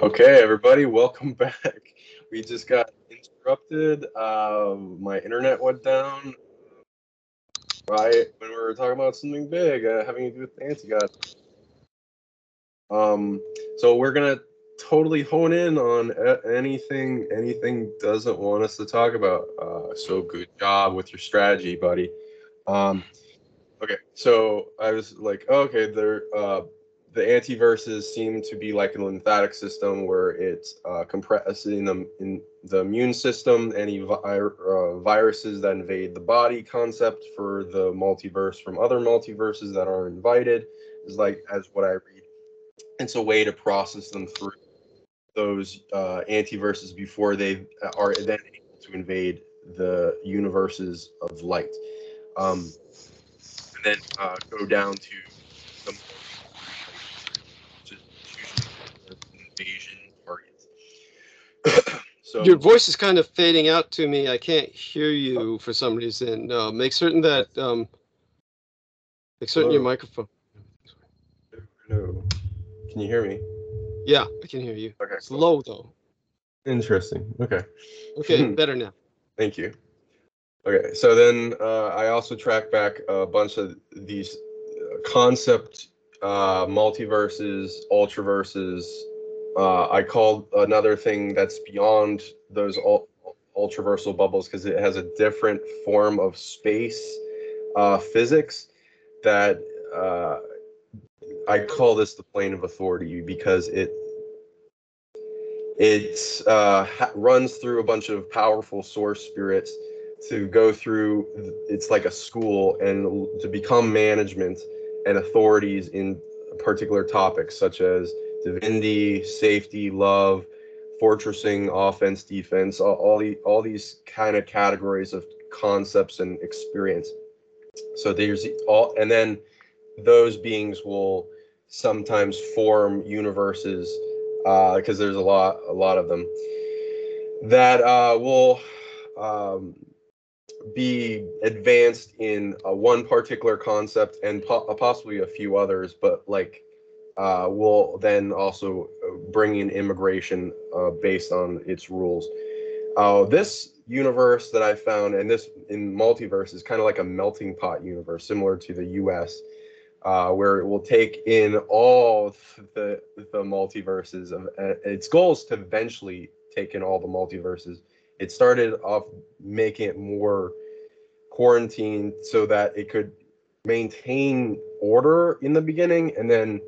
Okay, everybody, welcome back. We just got interrupted. Um, my internet went down right when we were talking about something big uh, having to do with the anti-god. Um, so we're gonna totally hone in on anything anything doesn't want us to talk about. Uh, so good job with your strategy, buddy. Um, okay, so I was like, okay, there. Uh, the antiverses seem to be like a lymphatic system where it's uh, compressing the, in the immune system, any vi- uh, viruses that invade the body concept for the multiverse from other multiverses that are invited is like as what I read. It's a way to process them through those uh, antiverses before they are then able to invade the universes of light. Um, and then uh, go down to the just usually invasion targets. So Your voice is kind of fading out to me. I can't hear you for some reason. Uh, make certain that um, make certain your microphone. Hello. Can you hear me? Yeah, I can hear you. Okay. It's low though. Interesting. Okay. Okay, Hmm. better now. Thank you. Okay, so then uh, I also track back a bunch of these uh, concept uh, multiverses, ultraverses. Uh, I called another thing that's beyond those ul- ultraversal bubbles because it has a different form of space uh, physics that uh, I call this the plane of authority because it it uh, runs through a bunch of powerful source spirits to go through it's like a school and to become management and authorities in particular topics such as divinity safety love fortressing offense defense all, all, the, all these kind of categories of concepts and experience. So there's all and then those beings will sometimes form universes because there's a lot a lot of them that uh, will um, be advanced in uh, one particular concept and po- uh, possibly a few others, but like uh, will then also uh, bring in immigration uh, based on its rules. Uh, this universe that I found, and this in multiverse, is kind of like a melting pot universe, similar to the U.S uh, where it will take in all the the multiverses. Of, uh, its goal is to eventually take in all the multiverses. It started off making it more quarantined so that it could maintain order in the beginning, and then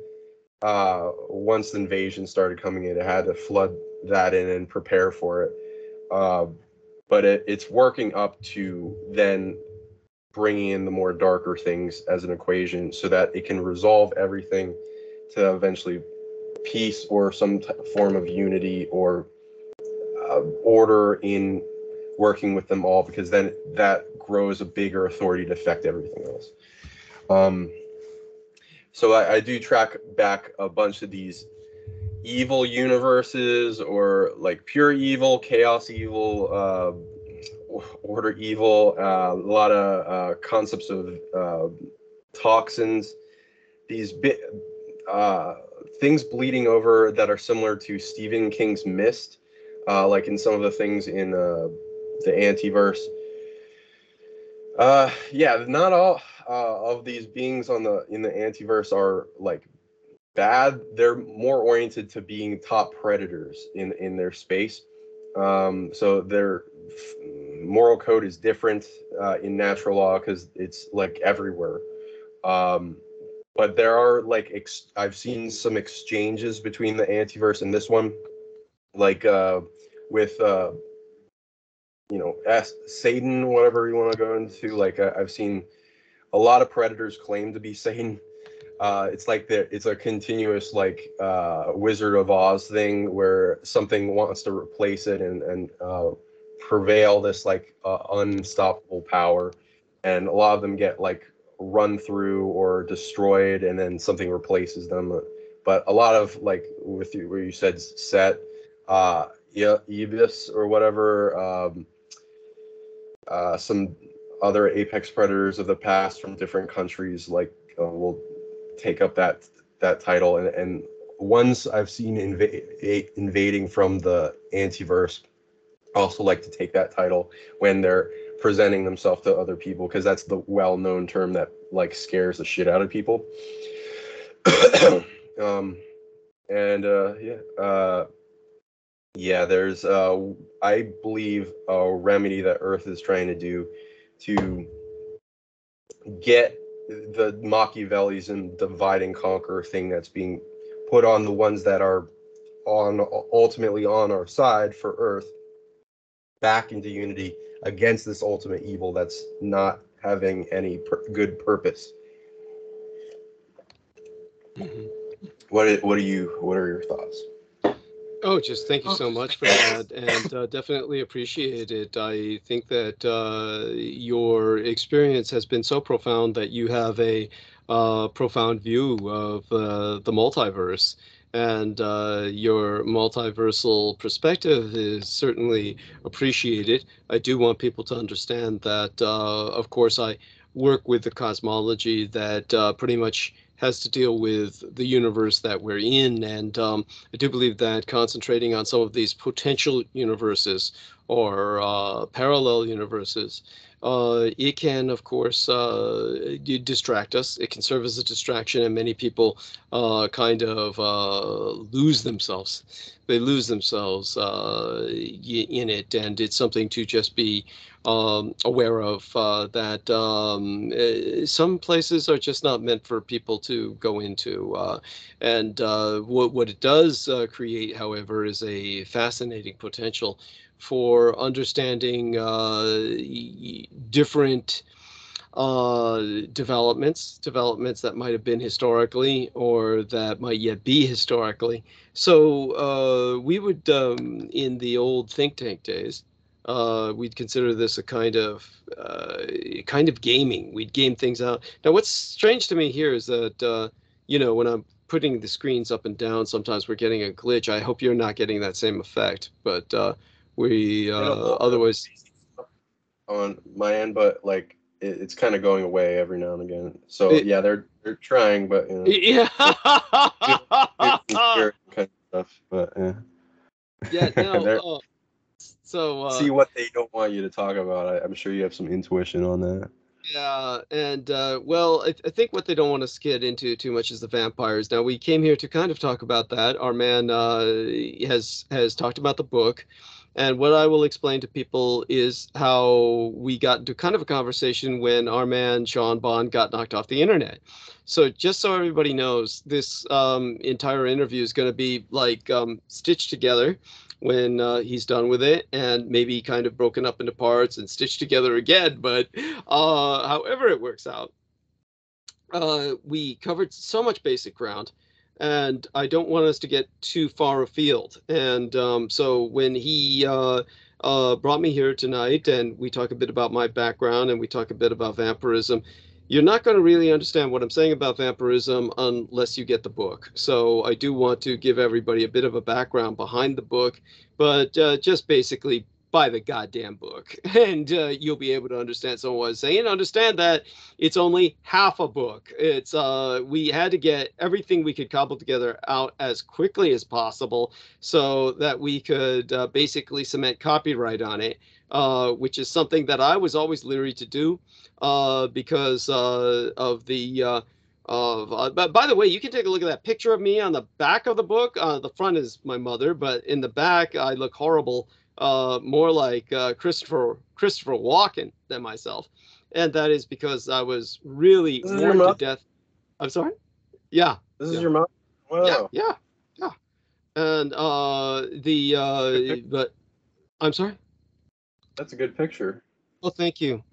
uh, once the invasion started coming in, it had to flood that in and prepare for it. Uh, but it, it's working up to then bringing in the more darker things as an equation so that it can resolve everything to eventually peace or some t- form of unity or uh, order in working with them all because then that grows a bigger authority to affect everything else um, so I, I do track back a bunch of these evil universes or like pure evil chaos evil uh, order evil, uh, a lot of uh, concepts of uh, toxins, these uh, things bleeding over that are similar to Stephen King's Mist, uh, like in some of the things in uh, the Antiverse. Uh, yeah, not all uh, of these beings on the in the Antiverse are like bad. They're more oriented to being top predators in in their space. Um, so their moral code is different uh, in natural law because it's like everywhere. Um, but there are like ex- I've seen some exchanges between the antiverse and this one, like uh, with uh, you know S- Satan, whatever you want to go into. Like I- I've seen a lot of predators claim to be Satan. Uh, it's like the, it's a continuous like uh, Wizard of Oz thing where something wants to replace it and and uh, prevail this like uh, unstoppable power, and a lot of them get like run through or destroyed, and then something replaces them. But a lot of like with you where you said set, uh, yeah, Iblis or whatever, um, uh, some other apex predators of the past from different countries like uh, will take up that that title and, and ones I've seen inv- invading from the antiverse also like to take that title when they're presenting themselves to other people because that's the well-known term that like scares the shit out of people. um, and uh, yeah, uh, yeah, there's uh, I believe a remedy that Earth is trying to do to get the Machiavellis and divide and conquer thing that's being put on the ones that are on ultimately on our side for Earth back into unity against this ultimate evil that's not having any per- good purpose. Mm-hmm. What what are you what are your thoughts? Oh, just thank you so much for that, and uh, definitely appreciate it. I think that uh, your experience has been so profound that you have a uh, profound view of uh, the multiverse, and uh, your multiversal perspective is certainly appreciated. I do want people to understand that, uh, of course, I work with the cosmology that pretty much has to deal with the universe that we're in. And um, I do believe that concentrating on some of these potential universes or uh, parallel universes, uh, it can, of course, uh, distract us. It can serve as a distraction, and many people uh, kind of uh, lose themselves. They lose themselves uh, in it, and it's something to just be um, aware of uh, that um, uh, some places are just not meant for people to go into. Uh, and uh, what, what it does uh, create, however, is a fascinating potential for understanding uh, different developments, developments that might have been historically or that might yet be historically. So we would, um, in the old think tank days, uh, we'd consider this a kind of uh, kind of gaming. We'd game things out. Now, what's strange to me here is that uh, you know when I'm putting the screens up and down, sometimes we're getting a glitch. I hope you're not getting that same effect, but uh, we uh, otherwise on my end, but like it, it's kind of going away every now and again. So it, yeah, they're they're trying, but you know, yeah, kind of stuff, but yeah. Yeah, no, so uh, see what they don't want you to talk about. I, am sure you have some intuition on that. Yeah, and uh, well, I, I, think what they don't want to skid into too much is the vampires. Now we came here to kind of talk about that. Our man uh, has has talked about the book, and what I will explain to people is how we got into kind of a conversation when our man Sean Bond got knocked off the internet. So just so everybody knows, this um, entire interview is going to be like um, stitched together when uh, he's done with it and maybe kind of broken up into parts and stitched together again. But uh, however it works out, uh, we covered so much basic ground and I don't want us to get too far afield. And um, so when he uh, uh, brought me here tonight and we talk a bit about my background and we talk a bit about vampirism, you're not going to really understand what I'm saying about vampirism unless you get the book. So I do want to give everybody a bit of a background behind the book, but uh, just basically buy the goddamn book and uh, you'll be able to understand. What I'm saying understand that it's only half a book. It's uh we had to get everything we could cobble together out as quickly as possible so that we could uh, basically cement copyright on it uh, which is something that i was always leery to do uh, because uh, of the uh, of uh, but by the way you can take a look at that picture of me on the back of the book uh, the front is my mother but in the back i look horrible uh, more like uh, Christopher Christopher Walken than myself, and that is because I was really worn to death. I'm sorry. Yeah. This is your mom. Wow. Yeah. Yeah. Yeah. And uh, the uh, but I'm sorry. That's a good picture. Well, thank you.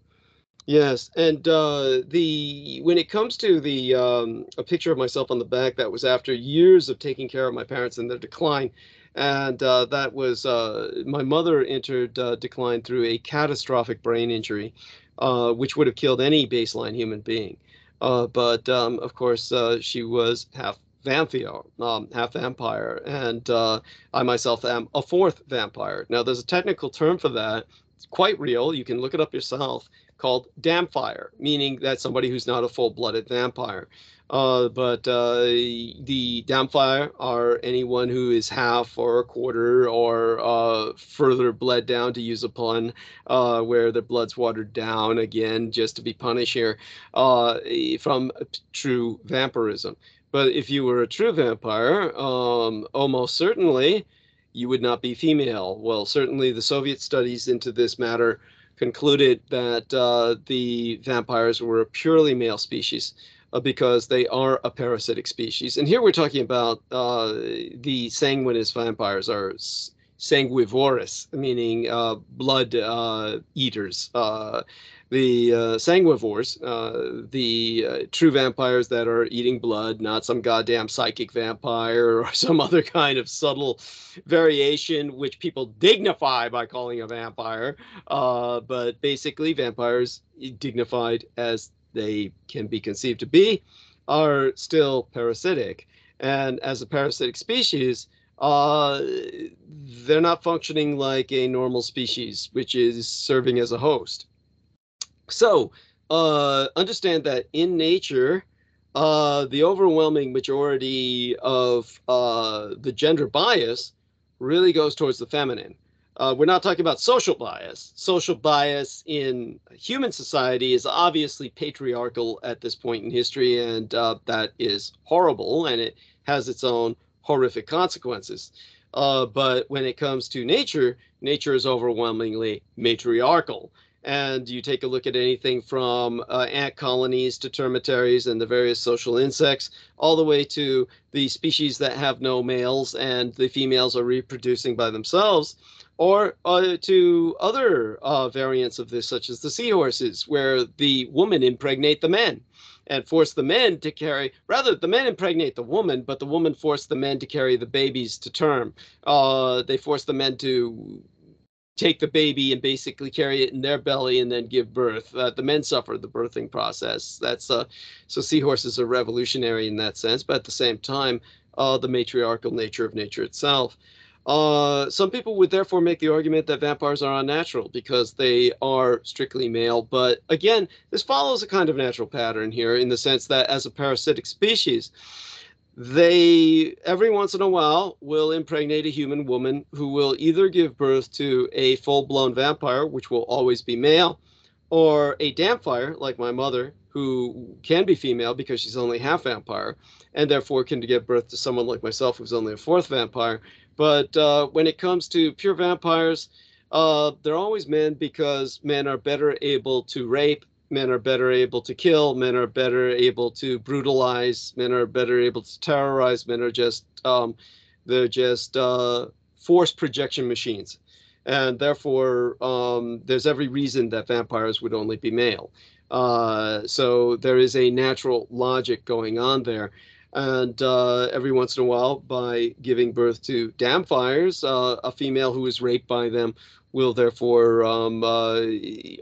Yes, and uh, the when it comes to the um, a picture of myself on the back, that was after years of taking care of my parents and their decline and uh, that was uh, my mother entered uh, decline through a catastrophic brain injury, uh, which would have killed any baseline human being. Uh, but um, of course, she was half vampire, um, half vampire, and I myself am a fourth vampire. Now, there's a technical term for that. It's quite real. You can look it up yourself. Called damfire, meaning that somebody who's not a full-blooded vampire. Uh, but uh, the Dampfire are anyone who is half or a quarter or uh, further bled down, to use a pun, uh, where the blood's watered down again, just to be punished here, uh, from true vampirism. But if you were a true vampire, um, almost certainly you would not be female. Well, certainly the Soviet studies into this matter concluded that uh, the vampires were a purely male species uh, because they are a parasitic species. And here we're talking about uh, the sanguineous vampires are sanguivorous, meaning uh, blood uh, eaters. The uh, sanguivores, uh, the uh, true vampires that are eating blood, not some goddamn psychic vampire or some other kind of subtle variation, which people dignify by calling a vampire. Uh, but basically, vampires, dignified as they can be conceived to be, are still parasitic. And as a parasitic species, uh, they're not functioning like a normal species, which is serving as a host. So uh, understand that in nature, uh, the overwhelming majority of uh, the gender bias really goes towards the feminine. Uh, we're not talking about social bias. Social bias in human society is obviously patriarchal at this point in history, and uh, that is horrible, and it has its own horrific consequences. Uh, but when it comes to nature, nature is overwhelmingly matriarchal. And you take a look at anything from uh, ant colonies to termitaries and the various social insects, all the way to the species that have no males and the females are reproducing by themselves or uh, to other uh, variants of this, such as the seahorses, where the woman impregnate the men and force the men to carry, rather, the men impregnate the woman, but the woman forced the men to carry the babies to term. Uh, they force the men to take the baby and basically carry it in their belly and then give birth. Uh, the men suffer the birthing process. That's uh, so seahorses are revolutionary in that sense, but at the same time, uh, the matriarchal nature of nature itself. Uh, some people would therefore make the argument that vampires are unnatural because they are strictly male. But again, this follows a kind of natural pattern here in the sense that as a parasitic species, they every once in a while will impregnate a human woman who will either give birth to a full-blown vampire, which will always be male, or a dampfire, like my mother, who can be female because she's only half vampire, and therefore can give birth to someone like myself who's only a fourth vampire. But uh, when it comes to pure vampires, uh, they're always men because men are better able to rape, men are better able to kill, men are better able to brutalize, men are better able to terrorize, men are just um, they're just uh, force projection machines, and therefore um, there's every reason that vampires would only be male. Uh, so there is a natural logic going on there and uh, every once in a while, by giving birth to dampfires, uh, a female who is raped by them will therefore um, uh,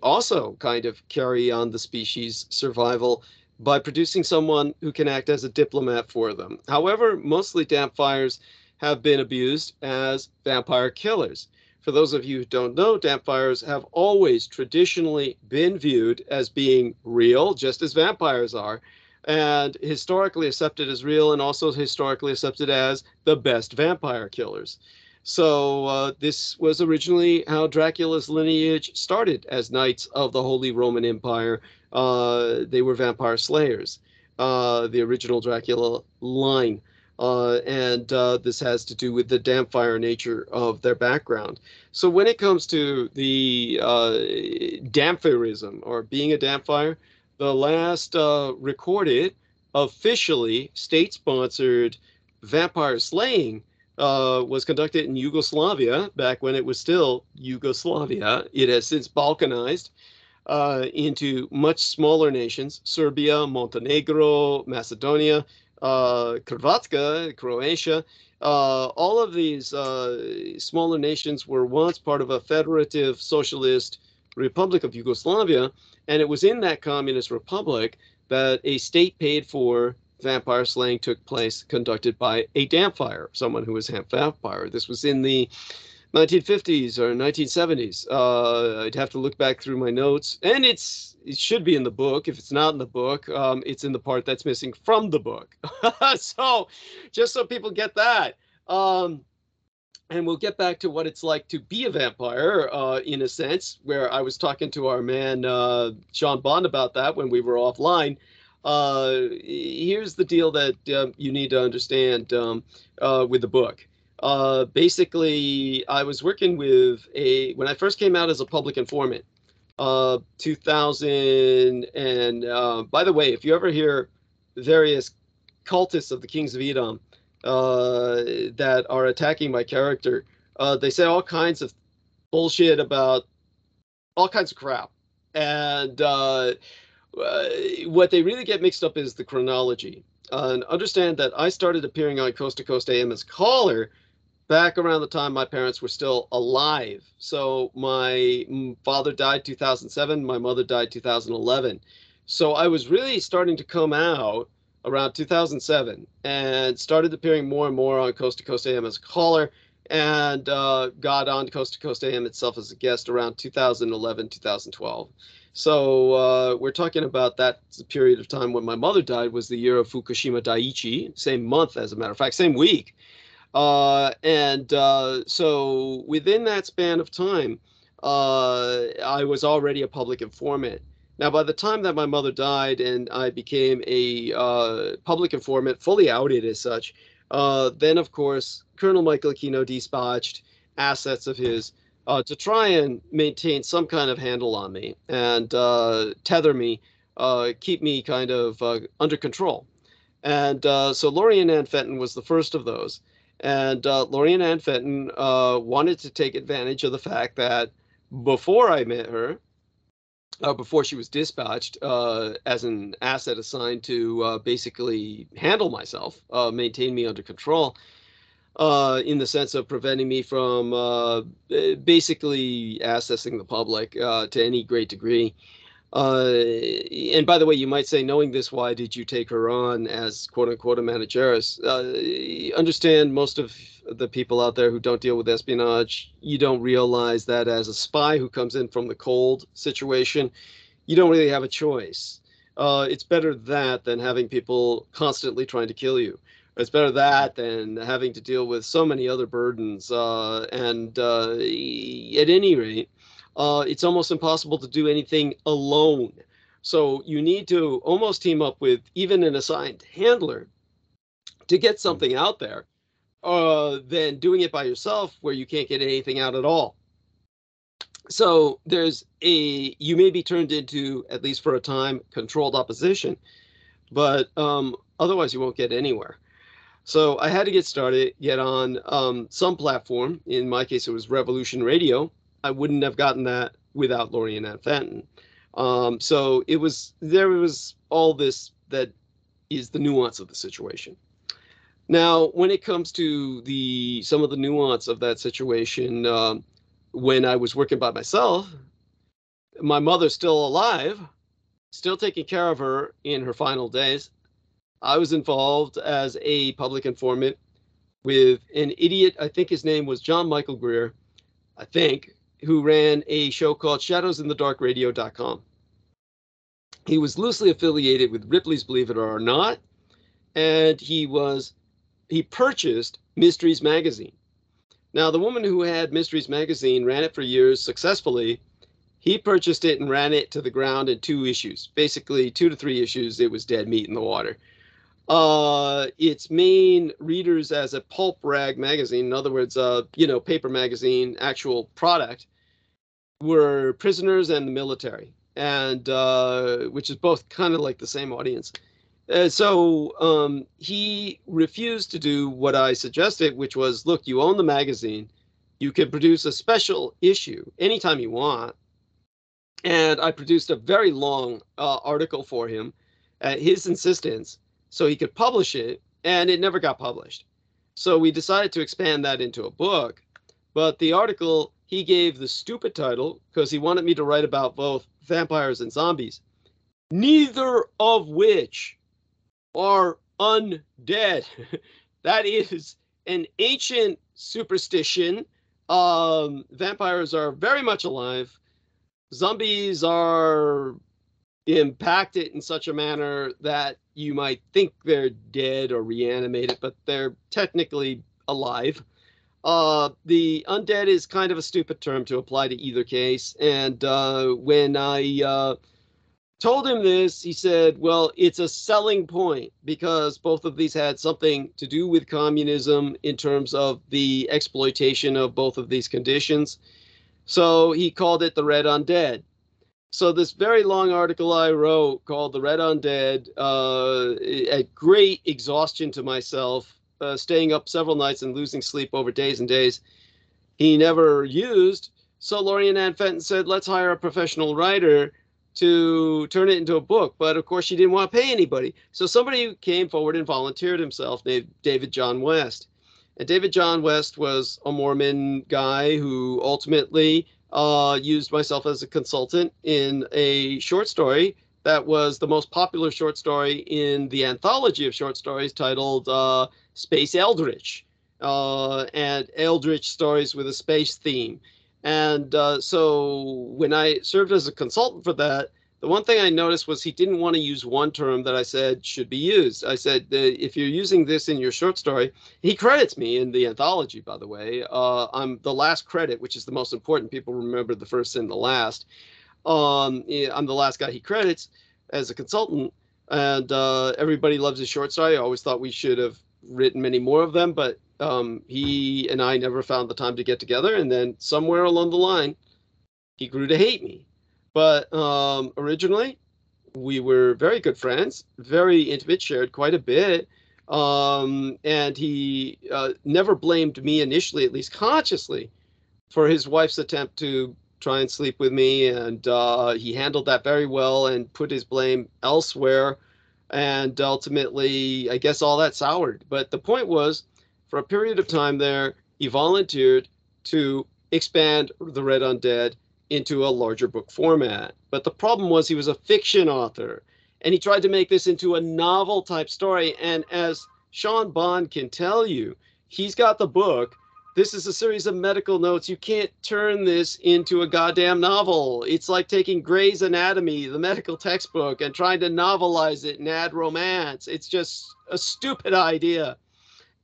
also kind of carry on the species survival by producing someone who can act as a diplomat for them. However, mostly dampfires have been abused as vampire killers. For those of you who don't know, dampfires have always traditionally been viewed as being real, just as vampires are and historically accepted as real and also historically accepted as the best vampire killers. So uh, this was originally how Dracula's lineage started as knights of the Holy Roman Empire. Uh, they were vampire slayers, uh, the original Dracula line. Uh, and uh, this has to do with the dampfire nature of their background. So when it comes to the uh, dampfirism or being a dampfire, the last recorded officially state-sponsored vampire slaying uh, was conducted in Yugoslavia back when it was still Yugoslavia. It has since balkanized uh, into much smaller nations: Serbia, Montenegro, Macedonia, uh, Croatia. Uh, all of these uh, smaller nations were once part of a federative socialist Republic of Yugoslavia, and it was in that communist republic that a state paid for vampire slaying took place conducted by a dampfire, someone who was a vampire. This was in the 1950s or 1970s. Uh, I'd have to look back through my notes, and it's it should be in the book. If it's not in the book, um, it's in the part that's missing from the book. so, just so people get that. Um, and we'll get back to what it's like to be a vampire uh, in a sense where i was talking to our man uh, sean bond about that when we were offline uh, here's the deal that um, you need to understand um, uh, with the book uh, basically i was working with a when i first came out as a public informant uh, 2000 and by the way if you ever hear various cultists of the kings of edom uh, that are attacking my character. Uh, they say all kinds of bullshit about all kinds of crap, and uh, uh what they really get mixed up is the chronology. and understand that I started appearing on Coast to Coast AM as caller back around the time my parents were still alive. So my father died 2007, my mother died 2011. So I was really starting to come out around 2007 and started appearing more and more on Coast to Coast AM as a caller and uh, got on Coast to Coast AM itself as a guest around 2011, 2012. So uh, we're talking about that period of time when my mother died was the year of Fukushima Daiichi, same month, as a matter of fact, same week. Uh, and uh, so within that span of time, uh, I was already a public informant. Now, by the time that my mother died and I became a uh, public informant, fully outed as such, uh, then of course Colonel Michael Aquino dispatched assets of his uh, to try and maintain some kind of handle on me and uh, tether me, uh, keep me kind of uh, under control. And so Lorien Ann Fenton was the first of those. And Lorien Ann Fenton wanted to take advantage of the fact that before I met her, uh, before she was dispatched uh, as an asset assigned to uh, basically handle myself, uh, maintain me under control, uh, in the sense of preventing me from uh, basically accessing the public to any great degree. and by the way, you might say, knowing this, why did you take her on as quote unquote a manageress? understand most of the people out there who don't deal with espionage, you don't realize that as a spy who comes in from the cold situation, you don't really have a choice. Uh, it's better that than having people constantly trying to kill you. It's better that than having to deal with so many other burdens. Uh, and uh, at any rate, uh, it's almost impossible to do anything alone. So you need to almost team up with even an assigned handler to get something out there uh, than doing it by yourself where you can't get anything out at all. So there's a you may be turned into at least for a time controlled opposition, but um, otherwise you won't get anywhere. So I had to get started, get on um, some platform. In my case, it was Revolution Radio. I wouldn't have gotten that without Lorien Ann Fenton. Um, so it was there was all this that is the nuance of the situation. Now, when it comes to the some of the nuance of that situation, um, when I was working by myself, my mother's still alive, still taking care of her in her final days. I was involved as a public informant with an idiot. I think his name was John Michael Greer, I think, who ran a show called ShadowsInTheDarkRadio.com. He was loosely affiliated with Ripley's Believe It or Not, and he was he purchased Mysteries Magazine. Now, the woman who had Mysteries Magazine ran it for years successfully. He purchased it and ran it to the ground in two issues. Basically, two to three issues, it was dead meat in the water. Uh, its main readers as a pulp rag magazine, in other words, uh, you know, paper magazine, actual product, were prisoners and the military, and uh, which is both kind of like the same audience. Uh, so um, he refused to do what I suggested, which was look, you own the magazine, you can produce a special issue anytime you want. And I produced a very long uh, article for him at his insistence so he could publish it, and it never got published. So we decided to expand that into a book. But the article he gave the stupid title because he wanted me to write about both vampires and zombies, neither of which are undead. that is an ancient superstition Um, vampires are very much alive. Zombies are impacted in such a manner that you might think they're dead or reanimated, but they're technically alive. Uh, the undead is kind of a stupid term to apply to either case. And uh, when I uh, told him this, he said, well, it's a selling point because both of these had something to do with communism in terms of the exploitation of both of these conditions. So he called it the Red Undead. So this very long article I wrote called "The Red Undead," uh, at great exhaustion to myself, uh, staying up several nights and losing sleep over days and days, he never used. So Lorien Ann Fenton said, "Let's hire a professional writer to turn it into a book." But of course, she didn't want to pay anybody. So somebody came forward and volunteered himself, named David John West. And David John West was a Mormon guy who ultimately uh, used myself as a consultant in a short story that was the most popular short story in the anthology of short stories titled uh, Space Eldritch, uh, and Eldritch stories with a space theme. And uh, so when I served as a consultant for that, the one thing I noticed was he didn't want to use one term that I said should be used. I said, if you're using this in your short story, he credits me in the anthology, by the way. Uh, I'm the last credit, which is the most important. People remember the first and the last. Um, I'm the last guy he credits as a consultant, and uh, everybody loves his short story. I always thought we should have written many more of them, but um, he and I never found the time to get together. And then somewhere along the line, he grew to hate me but um, originally, we were very good friends, very intimate, shared quite a bit. Um, and he uh, never blamed me initially, at least consciously, for his wife's attempt to try and sleep with me. And uh, he handled that very well and put his blame elsewhere. And ultimately, I guess all that soured. But the point was, for a period of time there, he volunteered to expand the Red Undead into a larger book format. But the problem was he was a fiction author and he tried to make this into a novel type story. And as Sean Bond can tell you, he's got the book. This is a series of medical notes. You can't turn this into a goddamn novel. It's like taking Gray's Anatomy, the medical textbook, and trying to novelize it and add romance. It's just a stupid idea.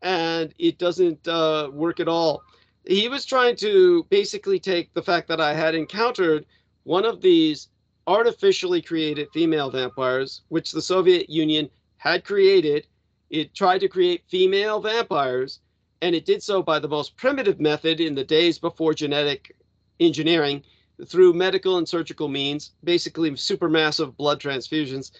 And it doesn't uh, work at all he was trying to basically take the fact that I had encountered one of these artificially created female vampires, which the Soviet Union had created. It tried to create female vampires, and it did so by the most primitive method in the days before genetic engineering through medical and surgical means, basically supermassive blood transfusions,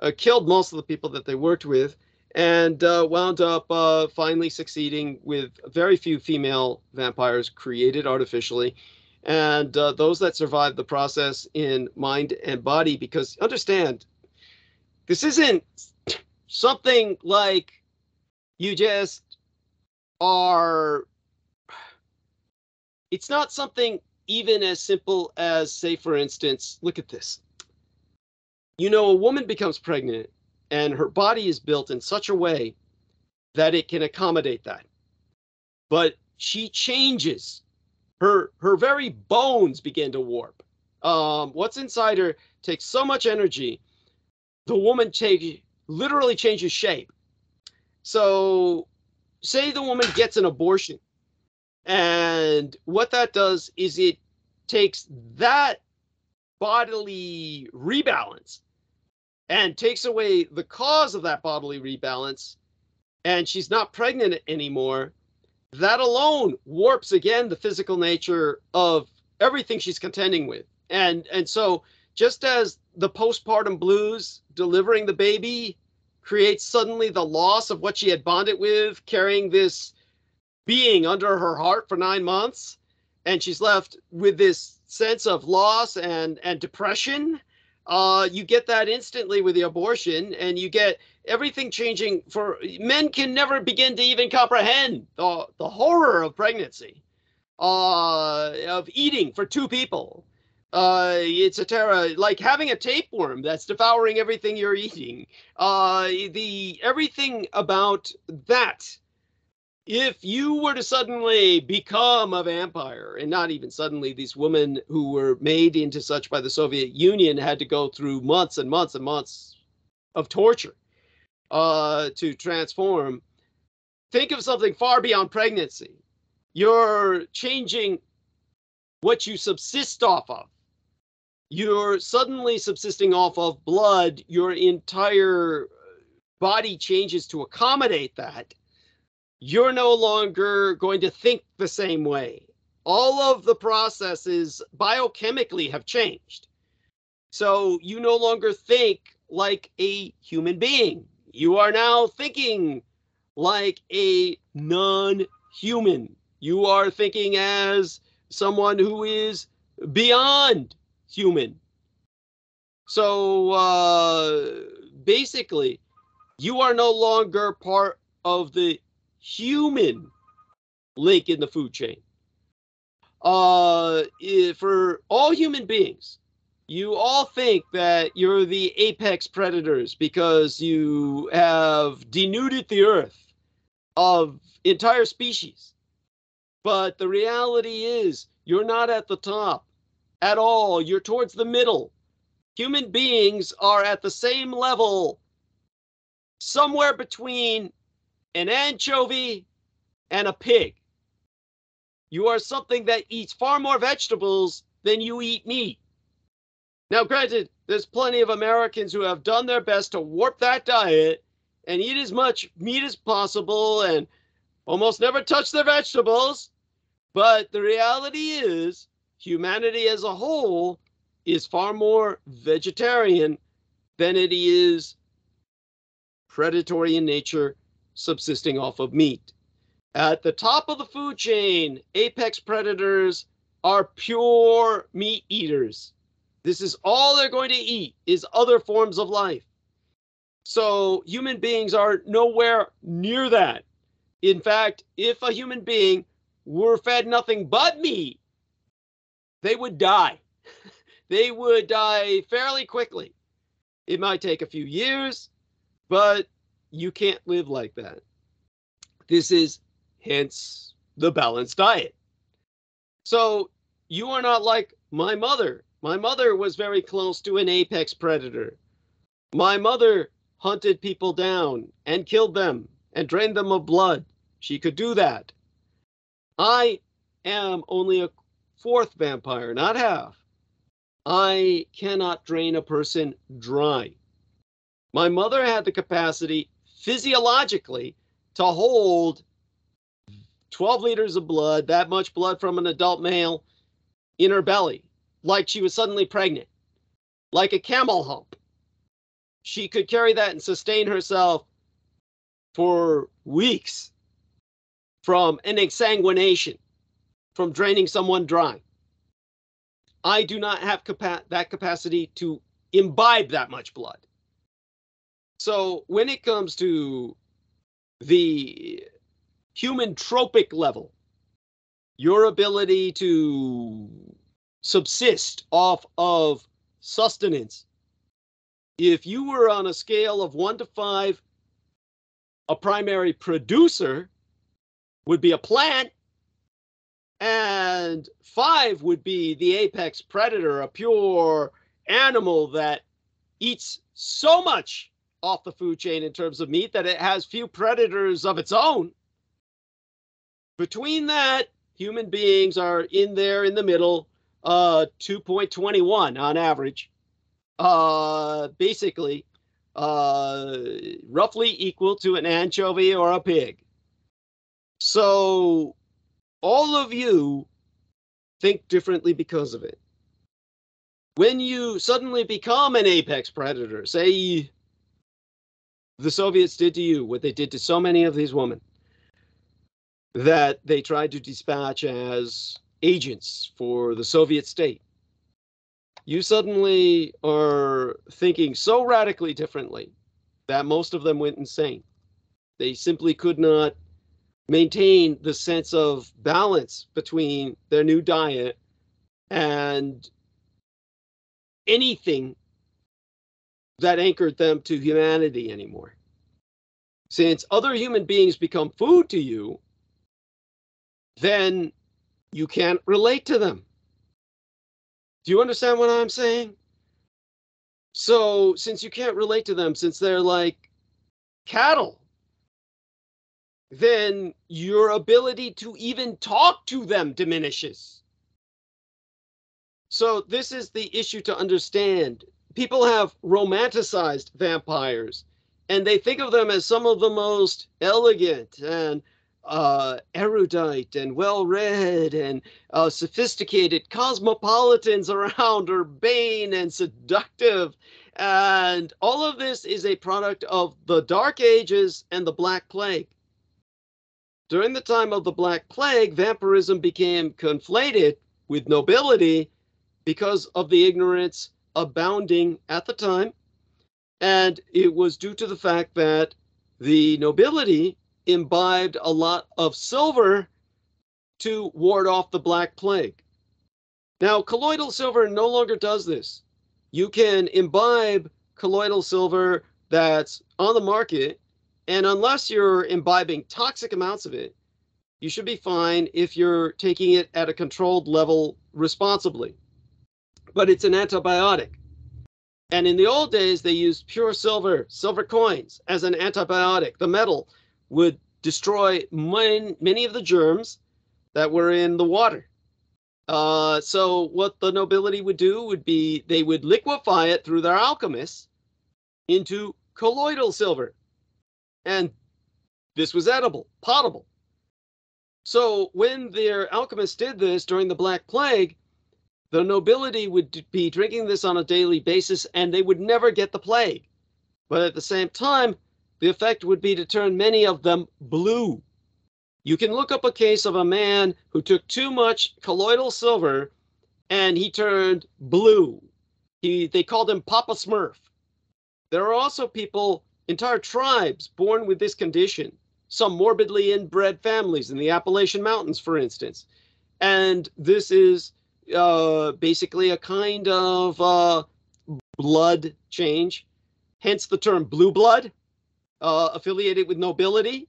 uh, killed most of the people that they worked with and uh, wound up uh, finally succeeding with very few female vampires created artificially. And uh, those that survived the process in mind and body, because understand, this isn't something like you just are. It's not something even as simple as, say, for instance, look at this. You know, a woman becomes pregnant and her body is built in such a way that it can accommodate that. But she changes. Her her very bones begin to warp. Um, what's inside her takes so much energy. The woman take, literally changes shape. So, say the woman gets an abortion, and what that does is it takes that bodily rebalance and takes away the cause of that bodily rebalance, and she's not pregnant anymore, that alone warps again the physical nature of everything she's contending with. And and so just as the postpartum blues delivering the baby creates suddenly the loss of what she had bonded with, carrying this being under her heart for nine months, and she's left with this sense of loss and and depression uh, you get that instantly with the abortion, and you get everything changing. For men can never begin to even comprehend the the horror of pregnancy, uh, of eating for two people. Uh, it's a terror, like having a tapeworm that's devouring everything you're eating. Uh, the everything about that if you were to suddenly become a vampire, and not even suddenly, these women who were made into such by the Soviet Union had to go through months and months and months of torture uh, to transform. Think of something far beyond pregnancy. You're changing what you subsist off of. You're suddenly subsisting off of blood. Your entire body changes to accommodate that you're no longer going to think the same way. All of the processes biochemically have changed. So you no longer think like a human being. You are now thinking like a non human. You are thinking as someone who is beyond human. So uh, basically, you are no longer part of the human link in the food chain. Uh, for all human beings, you all think that you're the apex predators because you have denuded the earth of entire species. But the reality is, you're not at the top at all. You're towards the middle. Human beings are at the same level, somewhere between an anchovy, and a pig. You are something that eats far more vegetables than you eat meat. Now, granted, there's plenty of Americans who have done their best to warp that diet and eat as much meat as possible and almost never touch their vegetables. But the reality is, humanity as a whole is far more vegetarian than it is predatory in nature subsisting off of meat. At the top of the food chain, apex predators are pure meat eaters. This is all they're going to eat is other forms of life. So human beings are nowhere near that. In fact, if a human being were fed nothing but meat, they would die. they would die fairly quickly. It might take a few years, but you can't live like that. This is hence the balanced diet. So you are not like my mother. My mother was very close to an apex predator. My mother hunted people down and killed them and drained them of blood. She could do that. I am only a fourth vampire, not half. I cannot drain a person dry. My mother had the capacity physiologically to hold 12 liters of blood, that much blood from an adult male in her belly, like she was suddenly pregnant, like a camel hump. She could carry that and sustain herself for weeks from an exsanguination, from draining someone dry. I do not have capa- that capacity to imbibe that much blood. So when it comes to the human trophic level, your ability to subsist off of sustenance, if you were on a scale of one to five, a primary producer would be a plant, and five would be the apex predator, a pure animal that eats so much off the food chain in terms of meat that it has few predators of its own. Between that, human beings are in there in the middle, uh, 2.21 on average. Uh, basically, uh, roughly equal to an anchovy or a pig. So, all of you think differently because of it. When you suddenly become an apex predator, say the Soviets did to you, what they did to so many of these women, that they tried to dispatch as agents for the Soviet state. You suddenly are thinking so radically differently that most of them went insane. They simply could not maintain the sense of balance between their new diet and anything that anchored them to humanity anymore. Since other human beings become food to you, then you can't relate to them. Do you understand what I'm saying? So, since you can't relate to them, since they're like cattle, then your ability to even talk to them diminishes. So, this is the issue to understand. People have romanticized vampires and they think of them as some of the most elegant and uh, erudite and well read and uh, sophisticated cosmopolitans around, urbane and seductive. And all of this is a product of the Dark Ages and the Black Plague. During the time of the Black Plague, vampirism became conflated with nobility because of the ignorance abounding at the time. And it was due to the fact that the nobility imbibed a lot of silver to ward off the Black Plague. Now, colloidal silver no longer does this. You can imbibe colloidal silver that's on the market, and unless you're imbibing toxic amounts of it, you should be fine if you're taking it at a controlled level responsibly. But it's an antibiotic. And in the old days, they used pure silver, silver coins, as an antibiotic. The metal would destroy many, many of the germs that were in the water. Uh, so what the nobility would do would be they would liquefy it through their alchemists into colloidal silver. And this was edible, potable. So when their alchemists did this during the Black Plague, the nobility would be drinking this on a daily basis and they would never get the plague. But at the same time, the effect would be to turn many of them blue. You can look up a case of a man who took too much colloidal silver and he turned blue. He, they called him Papa Smurf. There are also people, entire tribes, born with this condition, some morbidly inbred families in the Appalachian Mountains, for instance. And this is uh, basically a kind of uh, blood change, hence the term blue blood, uh, affiliated with nobility.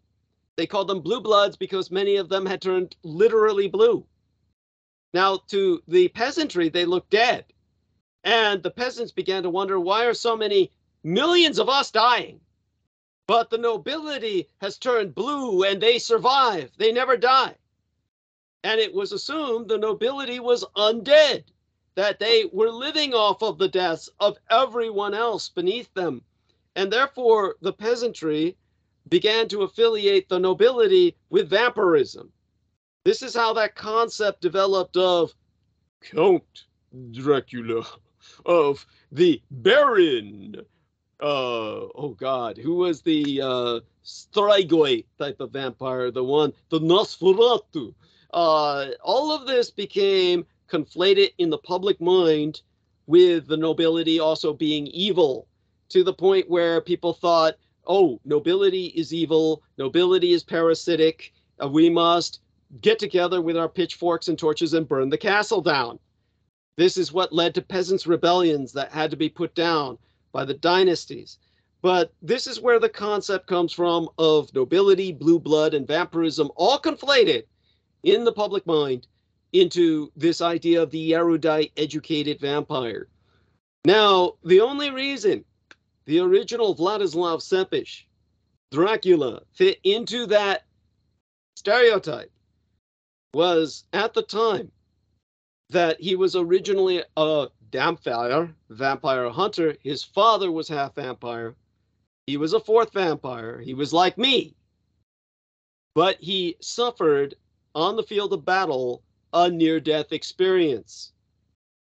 They called them blue bloods because many of them had turned literally blue. Now, to the peasantry, they looked dead. And the peasants began to wonder why are so many millions of us dying? But the nobility has turned blue and they survive, they never die and it was assumed the nobility was undead, that they were living off of the deaths of everyone else beneath them. And therefore, the peasantry began to affiliate the nobility with vampirism. This is how that concept developed of Count Dracula, of the Baron. Uh, oh God, who was the uh, Strigoi type of vampire, the one, the Nosferatu, uh, all of this became conflated in the public mind with the nobility also being evil to the point where people thought, oh, nobility is evil, nobility is parasitic, uh, we must get together with our pitchforks and torches and burn the castle down. This is what led to peasants' rebellions that had to be put down by the dynasties. But this is where the concept comes from of nobility, blue blood, and vampirism all conflated in the public mind into this idea of the erudite, educated vampire. Now, the only reason the original Vladislav Tsepich, Dracula, fit into that stereotype was at the time that he was originally a vampire, vampire hunter. His father was half vampire. He was a fourth vampire. He was like me. But he suffered on the field of battle a near death experience.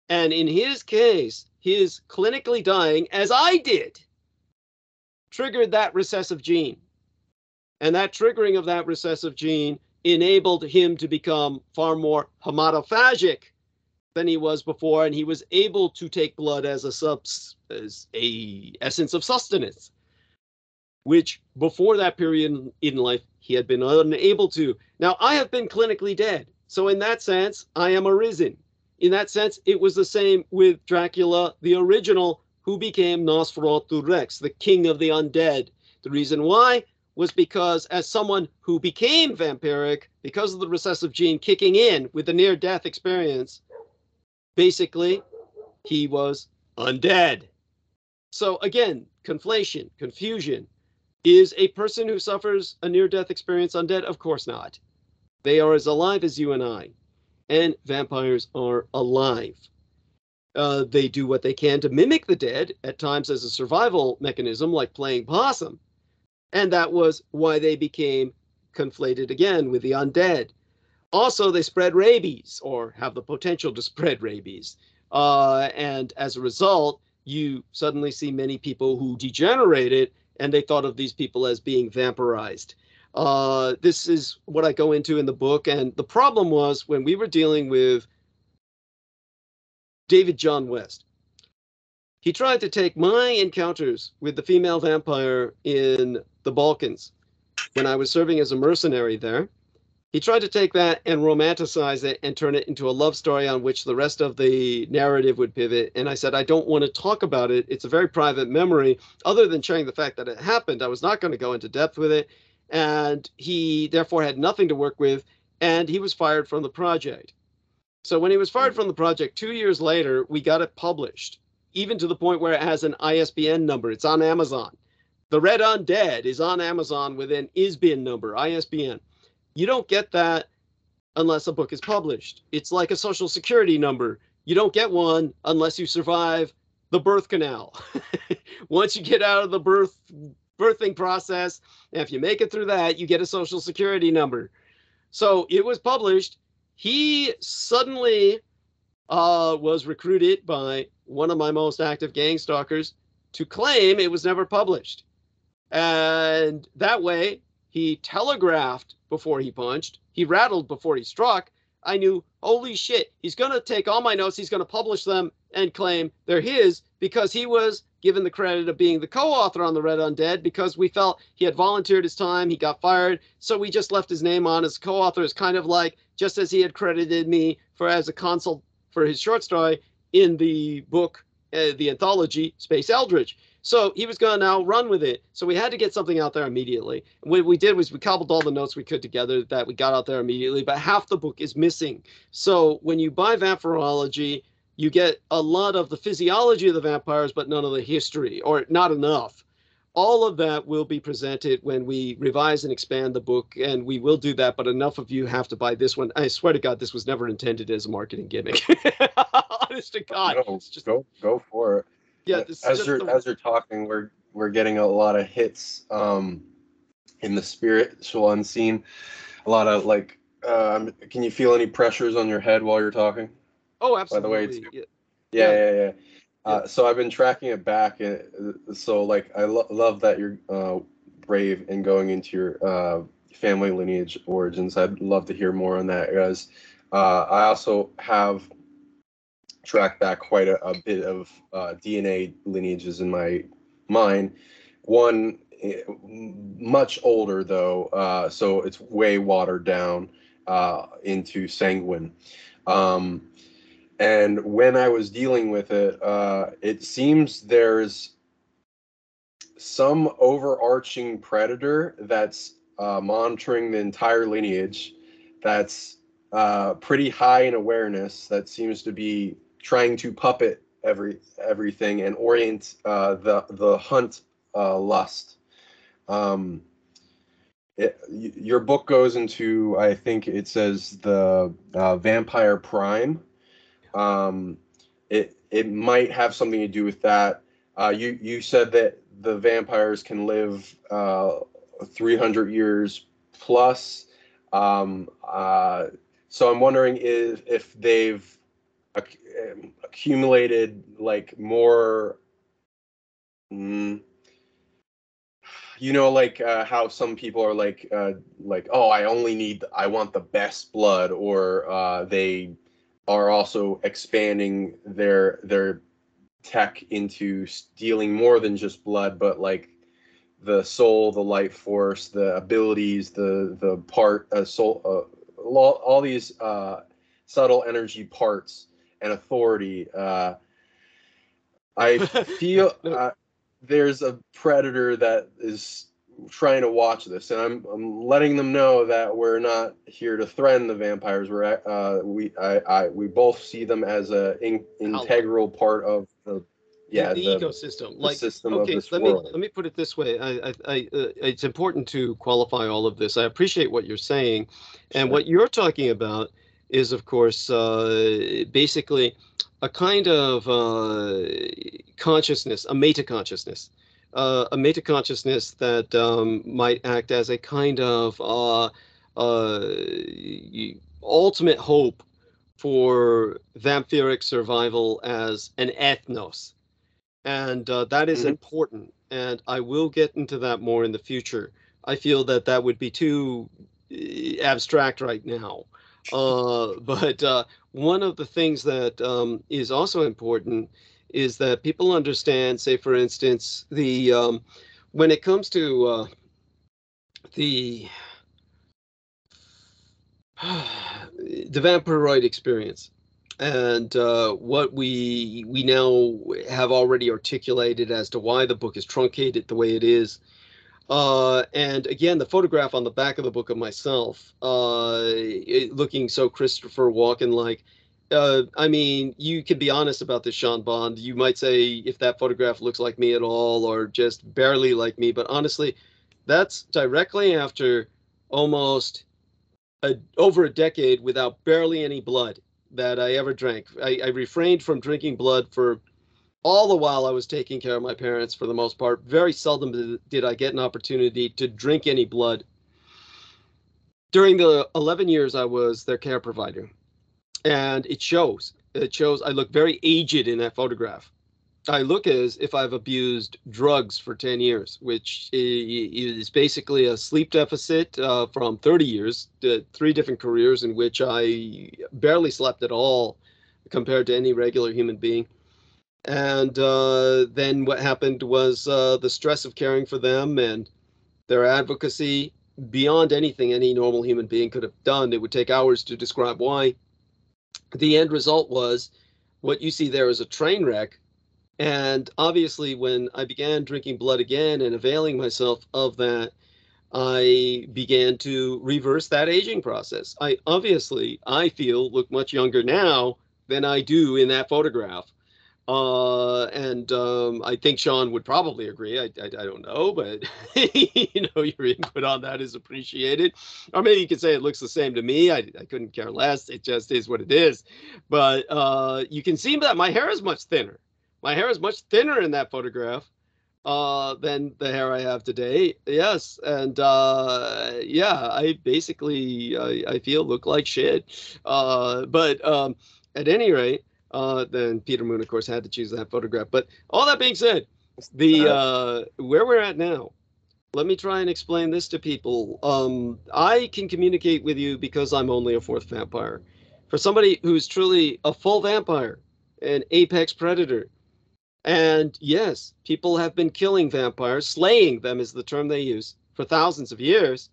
And in his case, his clinically dying, as I did, triggered that recessive gene. And that triggering of that recessive gene enabled him to become far more hematophagic than he was before, and he was able to take blood as a subs as a essence of sustenance, which before that period in life he had been unable to. Now, I have been clinically dead. So, in that sense, I am arisen. In that sense, it was the same with Dracula, the original, who became Nosferatu Rex, the king of the undead. The reason why? was because, as someone who became vampiric because of the recessive gene kicking in with the near death experience, basically, he was undead. So, again, conflation, confusion. Is a person who suffers a near death experience undead? Of course not. They are as alive as you and I. And vampires are alive. Uh, they do what they can to mimic the dead, at times as a survival mechanism, like playing possum. And that was why they became conflated again with the undead. Also, they spread rabies or have the potential to spread rabies. Uh, and as a result, you suddenly see many people who degenerated and they thought of these people as being vampirized. Uh, this is what I go into in the book. And the problem was when we were dealing with David John West, he tried to take my encounters with the female vampire in the Balkans when I was serving as a mercenary there. He tried to take that and romanticize it and turn it into a love story on which the rest of the narrative would pivot. And I said, I don't want to talk about it. It's a very private memory. Other than sharing the fact that it happened, I was not going to go into depth with it. And he therefore had nothing to work with. And he was fired from the project. So when he was fired from the project two years later, we got it published, even to the point where it has an ISBN number. It's on Amazon. The Red Undead is on Amazon with an ISBN number, ISBN. You don't get that unless a book is published. It's like a social security number. You don't get one unless you survive the birth canal. Once you get out of the birth birthing process, if you make it through that, you get a social security number. So it was published. He suddenly uh, was recruited by one of my most active gang stalkers to claim it was never published. And that way, he telegraphed before he punched. He rattled before he struck. I knew, holy shit, he's going to take all my notes, he's going to publish them and claim they're his because he was given the credit of being the co-author on the Red Undead because we felt he had volunteered his time, he got fired, so we just left his name on as co-author. It's kind of like just as he had credited me for as a consult for his short story in the book, uh, the anthology Space Eldritch. So he was going to now run with it. So we had to get something out there immediately. And what we did was we cobbled all the notes we could together that we got out there immediately, but half the book is missing. So when you buy Vamphyrology, you get a lot of the physiology of the vampires, but none of the history, or not enough. All of that will be presented when we revise and expand the book, and we will do that. But enough of you have to buy this one. I swear to God, this was never intended as a marketing gimmick. Honest to God, no, just go go for it yeah as you're the... as you're talking we're we're getting a lot of hits um in the spiritual unseen a lot of like um can you feel any pressures on your head while you're talking oh absolutely by the way yeah. yeah yeah yeah, Uh, so I've been tracking it back, and uh, so like I lo- love that you're uh, brave in going into your uh, family lineage origins. I'd love to hear more on that, guys. Uh, I also have track back quite a, a bit of uh, DNA lineages in my mind. One eh, much older though, uh, so it's way watered down uh, into sanguine. Um, and when I was dealing with it, uh, it seems there's some overarching predator that's uh, monitoring the entire lineage that's uh, pretty high in awareness that seems to be trying to puppet every everything and orient uh, the the hunt uh, lust. Um, it, your book goes into I think it says the uh, vampire prime. Um, it it might have something to do with that. Uh, you you said that the vampires can live uh, 300 years plus. Um, uh, so I'm wondering if if they've um, accumulated like more mm, you know like uh, how some people are like uh, like oh i only need i want the best blood or uh, they are also expanding their their tech into stealing more than just blood but like the soul the life force the abilities the the part uh, soul uh, all, all these uh, subtle energy parts and authority. Uh, I feel uh, there's a predator that is trying to watch this, and I'm I'm letting them know that we're not here to threaten the vampires. We're uh, we I, I we both see them as a in, integral part of the yeah the, the, ecosystem the like system okay let world. me let me put it this way i i, I uh, it's important to qualify all of this i appreciate what you're saying and Sure. what you're talking about is of course uh, basically a kind of uh, consciousness a meta consciousness uh, a meta consciousness that um, might act as a kind of uh, uh, ultimate hope for vampiric survival as an ethnos. And uh, that is Mhm. important and i will get into that more in the future. I feel that that would be too uh, abstract right now uh, but uh, one of the things that um, is also important is that people understand say for instance the um, when it comes to uh, the the vampiroid experience and uh, what we we now have already articulated as to why the book is truncated the way it is. Uh, and again, the photograph on the back of the book of myself, uh, it- looking so Christopher Walken like. Uh, I mean, you can be honest about this, Sean Bond. You might say if that photograph looks like me at all, or just barely like me. But honestly, that's directly after almost a, over a decade without barely any blood that I ever drank. I, I refrained from drinking blood for all the while I was taking care of my parents for the most part. Very seldom did, I get an opportunity to drink any blood. During the 11 years I was their care provider, and it shows. It shows I look very aged in that photograph. I look as if I've abused drugs for 10 years, which is basically a sleep deficit uh, from 30 years, uh, three different careers in which I barely slept at all compared to any regular human being. And uh, then what happened was uh, the stress of caring for them and their advocacy beyond anything any normal human being could have done. It would take hours to describe why. The end result was what you see there is a train wreck and obviously, when I began drinking blood again and availing myself of that, I began to reverse that aging process. I obviously, I feel, look much younger now than I do in that photograph. Uh, and um, I think Sean would probably agree. I, I, I don't know, but you know, your input on that is appreciated. Or maybe you could say it looks the same to me. I, I couldn't care less. It just is what it is. But uh, you can see that my hair is much thinner my hair is much thinner in that photograph uh, than the hair I have today. Yes, and uh, yeah, I basically I, I feel look like shit. Uh, but um, at any rate, uh, then Peter Moon, of course, had to choose that photograph. But all that being said, the uh, where we're at now. Let me try and explain this to people. Um, I can communicate with you because I'm only a fourth vampire. For somebody who's truly a full vampire, an apex predator, and yes, people have been killing vampires, slaying them is the term they use, for thousands of years.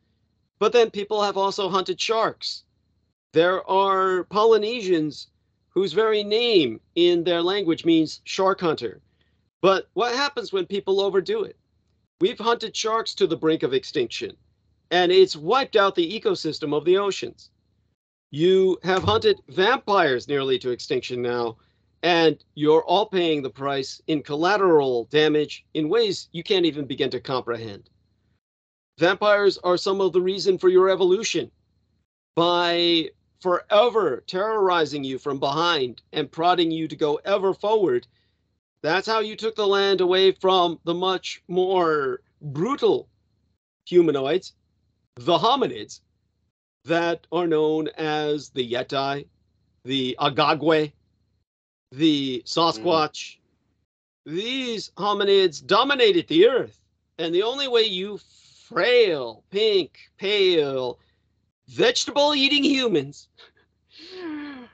But then people have also hunted sharks. There are Polynesians whose very name in their language means shark hunter. But what happens when people overdo it? We've hunted sharks to the brink of extinction, and it's wiped out the ecosystem of the oceans. You have hunted vampires nearly to extinction now, and you're all paying the price in collateral damage in ways you can't even begin to comprehend. Vampires are some of the reason for your evolution by forever terrorizing you from behind and prodding you to go ever forward. That's how you took the land away from the much more brutal humanoids, the hominids, that are known as the Yeti, the Agogwe, the Sasquatch. Mm-hmm. These hominids dominated the earth. And the only way you frail, pink, pale, vegetable eating humans,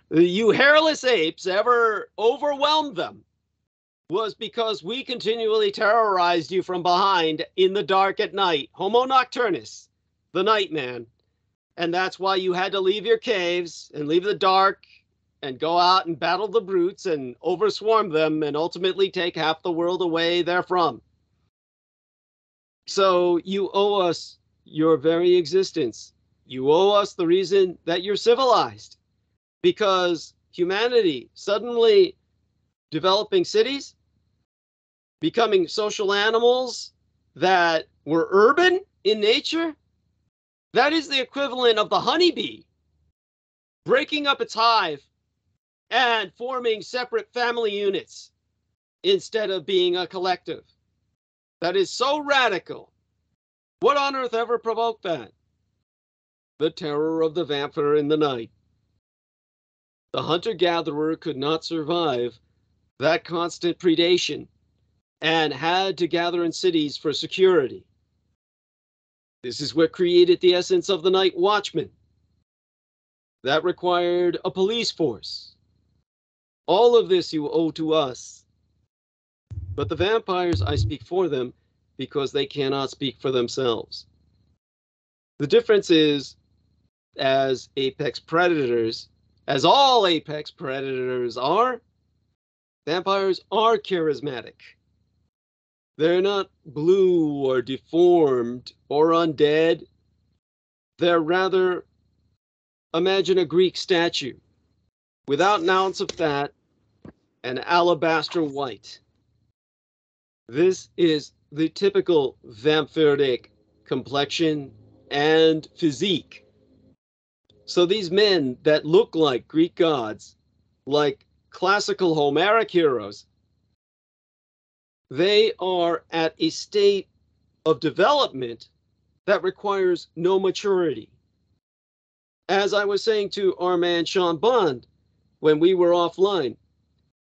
you hairless apes, ever overwhelmed them was because we continually terrorized you from behind in the dark at night. Homo nocturnus, the night man. And that's why you had to leave your caves and leave the dark and go out and battle the brutes and overswarm them and ultimately take half the world away therefrom. So you owe us your very existence. You owe us the reason that you're civilized because humanity suddenly developing cities, becoming social animals that were urban in nature, that is the equivalent of the honeybee breaking up its hive and forming separate family units instead of being a collective. That is so radical. What on earth ever provoked that? The terror of the vampire in the night. The hunter gatherer could not survive that constant predation and had to gather in cities for security. This is what created the essence of the night watchman. That required a police force. All of this you owe to us. But the vampires, I speak for them because they cannot speak for themselves. The difference is, as apex predators, as all apex predators are, vampires are charismatic. They're not blue or deformed or undead. They're rather, imagine a Greek statue without an ounce of fat and alabaster white. This is the typical vampiric complexion and physique. So these men that look like Greek gods, like classical Homeric heroes, they are at a state of development that requires no maturity. As I was saying to our man Sean Bond when we were offline,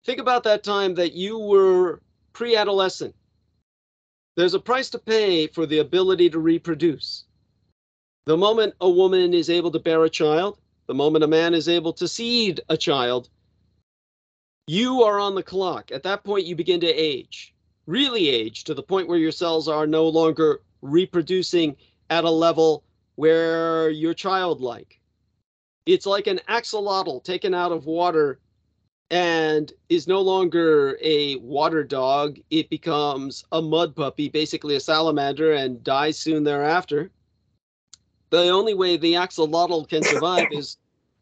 think about that time that you were pre adolescent. There's a price to pay for the ability to reproduce. The moment a woman is able to bear a child, the moment a man is able to seed a child, you are on the clock. At that point, you begin to age really age to the point where your cells are no longer reproducing at a level where you're childlike. It's like an axolotl taken out of water and is no longer a water dog. It becomes a mud puppy, basically a salamander, and dies soon thereafter. The only way the axolotl can survive is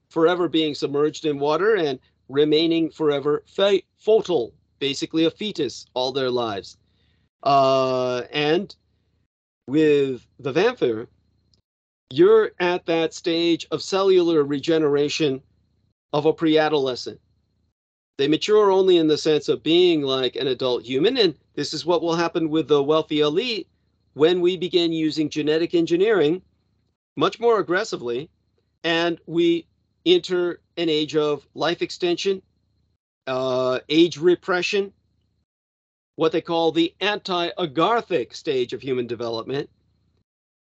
forever being submerged in water and remaining forever fertile basically a fetus all their lives. Uh, and with the vampire, you're at that stage of cellular regeneration of a pre-adolescent. They mature only in the sense of being like an adult human, and this is what will happen with the wealthy elite when we begin using genetic engineering much more aggressively, and we enter an age of life extension uh, age repression, what they call the anti-agathic stage of human development.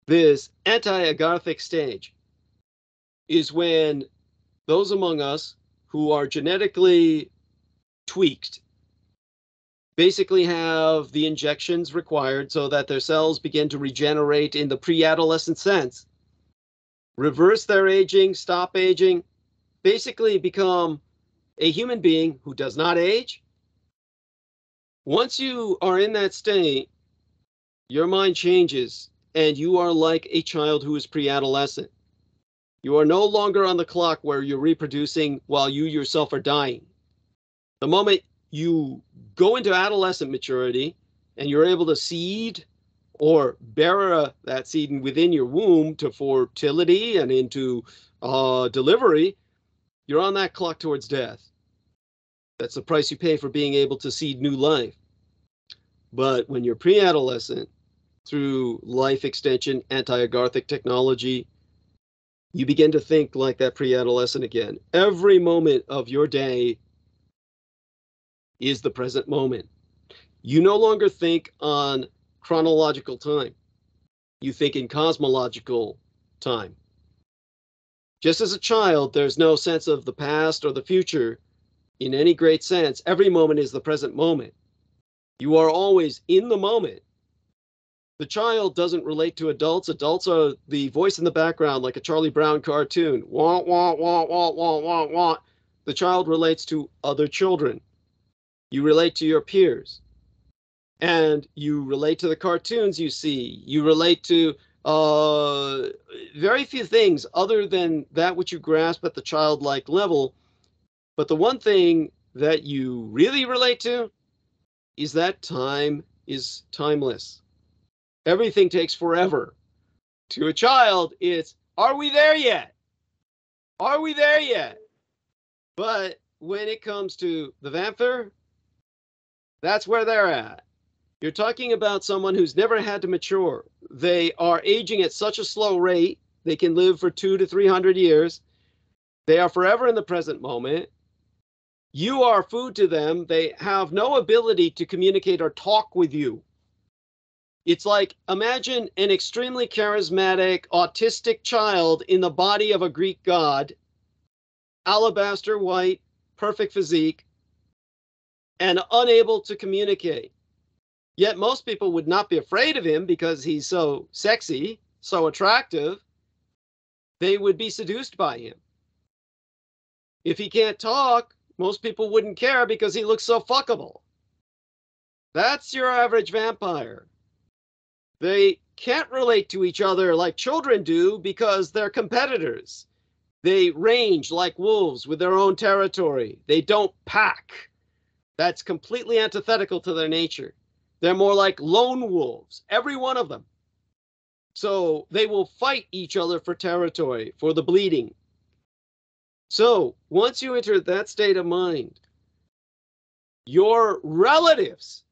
This anti-agathic stage is when those among us who are genetically tweaked basically have the injections required so that their cells begin to regenerate in the pre-adolescent sense, reverse their aging, stop aging, basically become a human being who does not age, once you are in that state, your mind changes and you are like a child who is pre adolescent. You are no longer on the clock where you're reproducing while you yourself are dying. The moment you go into adolescent maturity and you're able to seed or bear that seed within your womb to fertility and into uh, delivery, you're on that clock towards death. That's the price you pay for being able to seed new life. But when you're pre adolescent, through life extension, anti agathic technology, you begin to think like that pre adolescent again. Every moment of your day is the present moment. You no longer think on chronological time, you think in cosmological time. Just as a child, there's no sense of the past or the future in any great sense, every moment is the present moment. You are always in the moment. The child doesn't relate to adults. Adults are the voice in the background, like a Charlie Brown cartoon. Wah, wah, wah, wah, wah, wah, wah. The child relates to other children. You relate to your peers. And you relate to the cartoons you see. You relate to uh, very few things other than that which you grasp at the childlike level. But the one thing that you really relate to is that time is timeless. Everything takes forever. To a child, it's, are we there yet? Are we there yet? But when it comes to the vampire, that's where they're at. You're talking about someone who's never had to mature. They are aging at such a slow rate, they can live for two to 300 years. They are forever in the present moment. You are food to them. They have no ability to communicate or talk with you. It's like imagine an extremely charismatic, autistic child in the body of a Greek god, alabaster white, perfect physique, and unable to communicate. Yet most people would not be afraid of him because he's so sexy, so attractive. They would be seduced by him. If he can't talk, most people wouldn't care because he looks so fuckable. That's your average vampire. They can't relate to each other like children do because they're competitors. They range like wolves with their own territory. They don't pack. That's completely antithetical to their nature. They're more like lone wolves, every one of them. So they will fight each other for territory, for the bleeding. So once you enter that state of mind, your relatives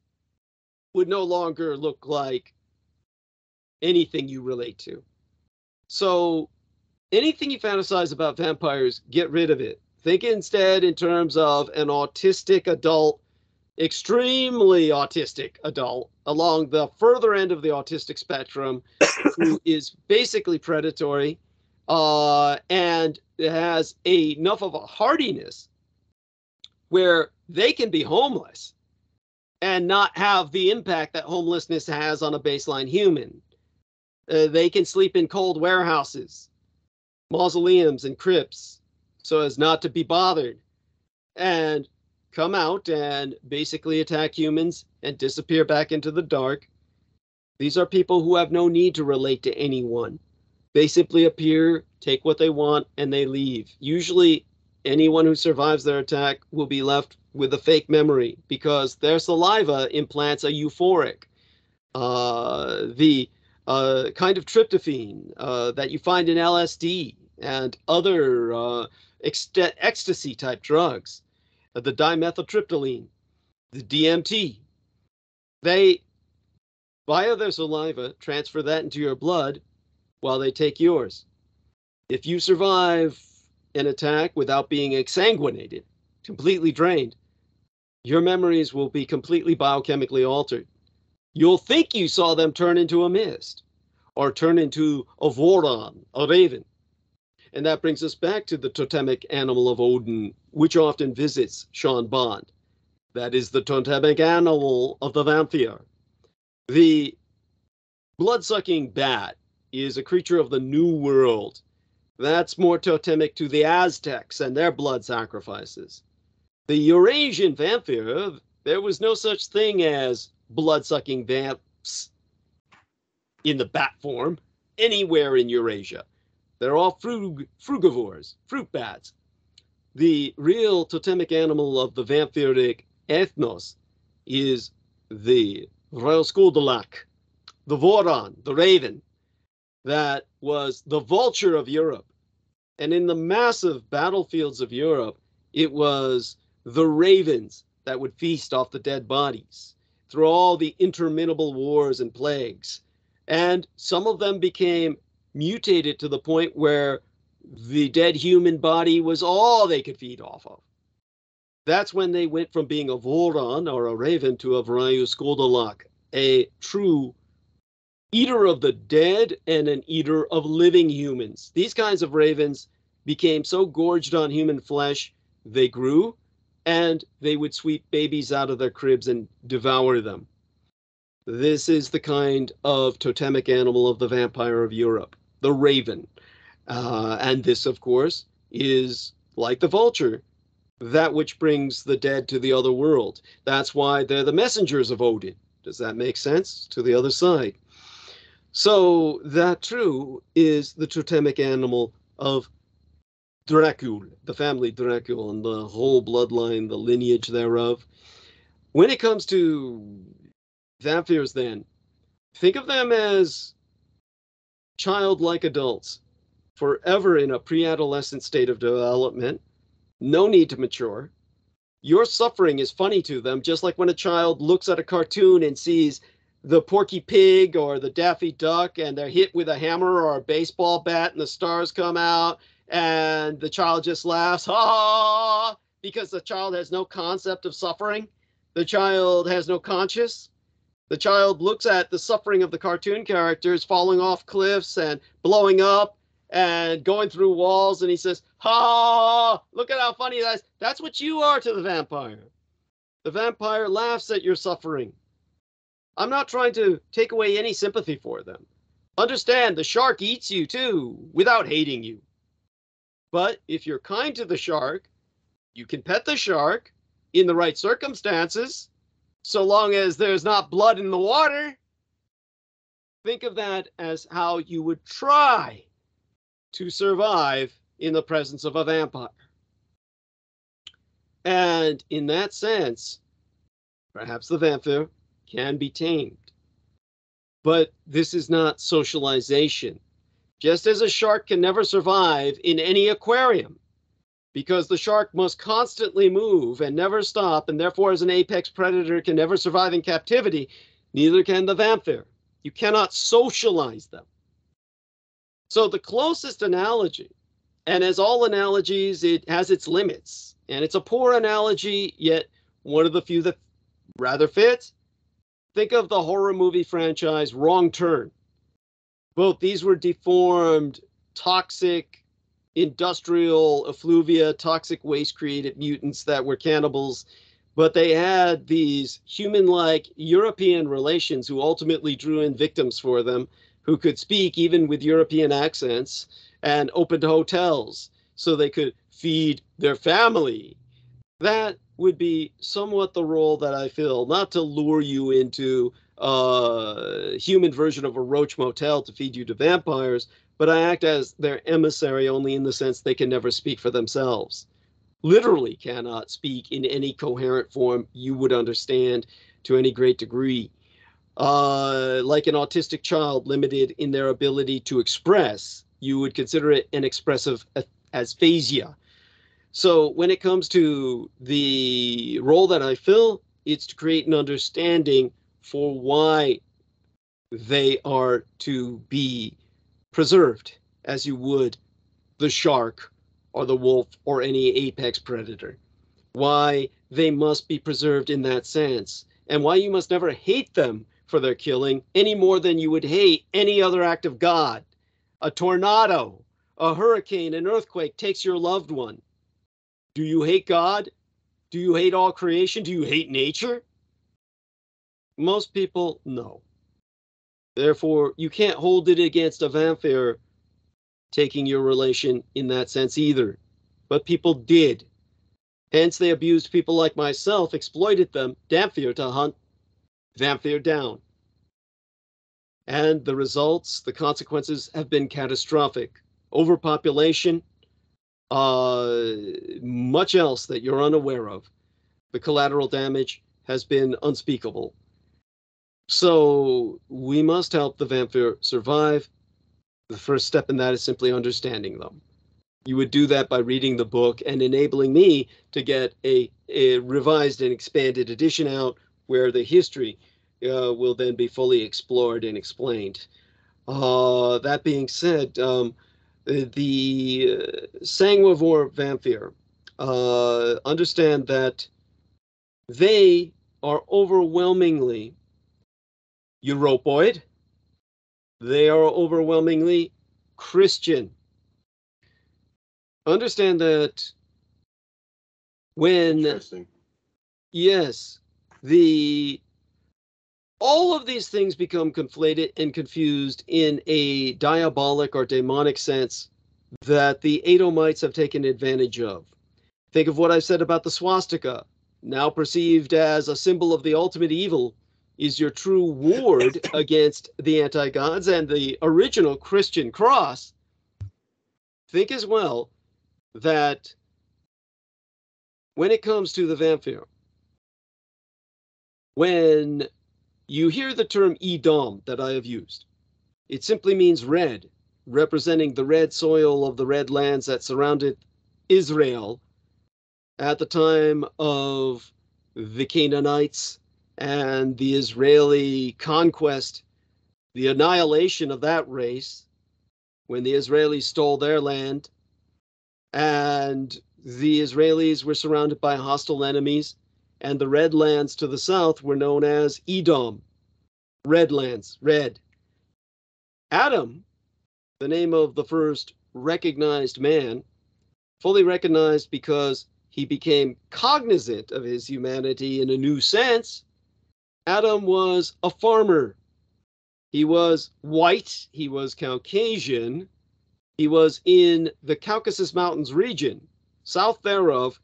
would no longer look like anything you relate to. So anything you fantasize about vampires, get rid of it. Think instead in terms of an autistic adult extremely autistic adult along the further end of the autistic spectrum who is basically predatory uh, and has a, enough of a hardiness where they can be homeless and not have the impact that homelessness has on a baseline human. Uh, they can sleep in cold warehouses, mausoleums, and crypts so as not to be bothered. And come out and basically attack humans and disappear back into the dark. These are people who have no need to relate to anyone. They simply appear, take what they want, and they leave. Usually, anyone who survives their attack will be left with a fake memory because their saliva implants a euphoric. Uh, the uh, kind of tryptophan uh, that you find in LSD and other uh, ecstasy type drugs the dimethyltryptamine, the DMT. They, via their saliva, transfer that into your blood while they take yours. If you survive an attack without being exsanguinated, completely drained, your memories will be completely biochemically altered. You'll think you saw them turn into a mist or turn into a voron, a raven. And that brings us back to the totemic animal of Odin, which often visits Sean Bond. That is the totemic animal of the vampire. The blood-sucking bat is a creature of the New World. That's more totemic to the Aztecs and their blood sacrifices. The Eurasian vampire, there was no such thing as blood-sucking vamps in the bat form anywhere in Eurasia. They're all frug frugivores, fruit bats. The real totemic animal of the vampiric ethnos is the Rhosguldullak, the Voron, the raven, that was the vulture of Europe. And in the massive battlefields of Europe, it was the ravens that would feast off the dead bodies through all the interminable wars and plagues. And some of them became mutated to the point where the dead human body was all they could feed off of. That's when they went from being a Voron or a raven to a Vrayuskuldalak, a true eater of the dead and an eater of living humans. These kinds of ravens became so gorged on human flesh, they grew and they would sweep babies out of their cribs and devour them. This is the kind of totemic animal of the vampire of Europe, the raven. Uh, and this, of course, is like the vulture, that which brings the dead to the other world. That's why they're the messengers of Odin. Does that make sense to the other side? So that true is the totemic animal of Dracul, the family Dracul, and the whole bloodline, the lineage thereof. When it comes to vampires, then, think of them as childlike adults, forever in a pre adolescent state of development, no need to mature. Your suffering is funny to them, just like when a child looks at a cartoon and sees the Porky Pig or the Daffy Duck and they're hit with a hammer or a baseball bat and the stars come out and the child just laughs, ha, because the child has no concept of suffering. The child has no conscience. The child looks at the suffering of the cartoon characters falling off cliffs and blowing up and going through walls, and he says, Ha, look at how funny that is. That's what you are to the vampire. The vampire laughs at your suffering. I'm not trying to take away any sympathy for them. Understand the shark eats you too without hating you. But if you're kind to the shark, you can pet the shark in the right circumstances, so long as there's not blood in the water. Think of that as how you would try to survive in the presence of a vampire. And in that sense, perhaps the vampire can be tamed. But this is not socialization just as a shark can never survive in any aquarium because the shark must constantly move and never stop, and therefore, as an apex predator, can never survive in captivity, neither can the vampire. You cannot socialize them. So, the closest analogy, and as all analogies, it has its limits, and it's a poor analogy, yet one of the few that rather fits. Think of the horror movie franchise Wrong Turn both these were deformed, toxic, industrial effluvia, toxic waste created mutants that were cannibals, but they had these human like European relations who ultimately drew in victims for them who could speak even with European accents and opened hotels so they could feed their family. That would be somewhat the role that I fill, not to lure you into uh, human version of a roach motel to feed you to vampires, but I act as their emissary only in the sense they can never speak for themselves. Literally cannot speak in any coherent form you would understand to any great degree. Uh, like an autistic child limited in their ability to express, you would consider it an expressive aphasia. So when it comes to the role that I fill, it's to create an understanding for why they are to be preserved as you would the shark or the wolf or any apex predator. Why they must be preserved in that sense, and why you must never hate them for their killing any more than you would hate any other act of God. A tornado, a hurricane, an earthquake takes your loved one. Do you hate God? Do you hate all creation? Do you hate nature? Most people, no. Therefore, you can't hold it against a vampire taking your relation in that sense either. But people did. Hence, they abused people like myself, exploited them, Damphir to hunt Vampire down. And the results, the consequences have been catastrophic. Overpopulation, uh, much else that you're unaware of. The collateral damage has been unspeakable. So we must help the vampire survive. The first step in that is simply understanding them. You would do that by reading the book and enabling me to get a, a revised and expanded edition out where the history uh, will then be fully explored and explained. Uh, that being said, um, the uh, vampire, uh, understand that they are overwhelmingly Europoid. They are overwhelmingly Christian. Understand that when yes, the all of these things become conflated and confused in a diabolic or demonic sense that the Edomites have taken advantage of. Think of what I said about the swastika, now perceived as a symbol of the ultimate evil is your true ward against the anti gods and the original Christian cross, think as well that when it comes to the vampire, when you hear the term Edom that I have used, it simply means red, representing the red soil of the red lands that surrounded Israel at the time of the Canaanites and the Israeli conquest, the annihilation of that race when the Israelis stole their land and the Israelis were surrounded by hostile enemies and the red lands to the south were known as Edom. Red lands, red. Adam, the name of the first recognized man, fully recognized because he became cognizant of his humanity in a new sense. Adam was a farmer. He was white, he was Caucasian, he was in the Caucasus Mountains region, south thereof,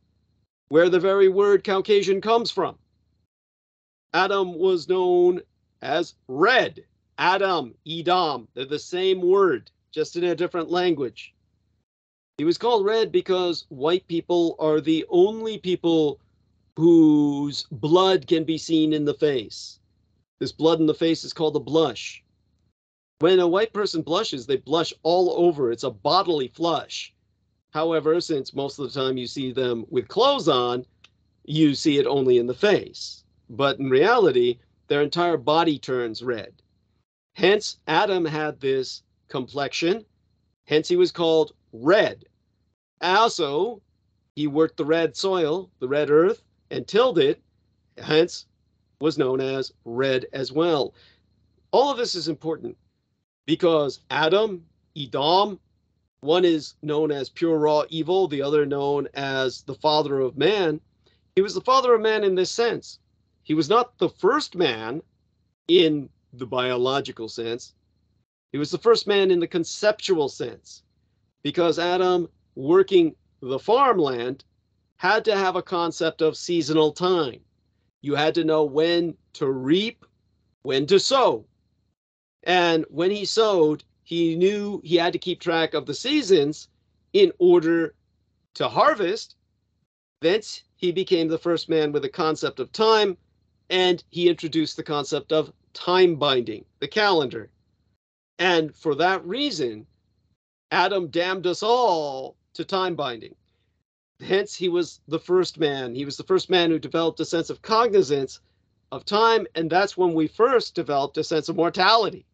where the very word Caucasian comes from. Adam was known as red. Adam, Edom, they're the same word, just in a different language. He was called red because white people are the only people whose blood can be seen in the face. This blood in the face is called a blush. When a white person blushes, they blush all over. It's a bodily flush. However, since most of the time you see them with clothes on, you see it only in the face. But in reality, their entire body turns red. Hence, Adam had this complexion. Hence, he was called red. Also, he worked the red soil, the red earth, and it, hence was known as red as well. All of this is important because Adam, Edom, one is known as pure raw evil, the other known as the father of man. He was the father of man in this sense. He was not the first man in the biological sense. He was the first man in the conceptual sense because Adam working the farmland had to have a concept of seasonal time. You had to know when to reap, when to sow. And when he sowed, he knew he had to keep track of the seasons in order to harvest. Thence, he became the first man with a concept of time, and he introduced the concept of time binding, the calendar. And for that reason, Adam damned us all to time binding. Hence, he was the first man. He was the first man who developed a sense of cognizance of time, and that's when we first developed a sense of mortality.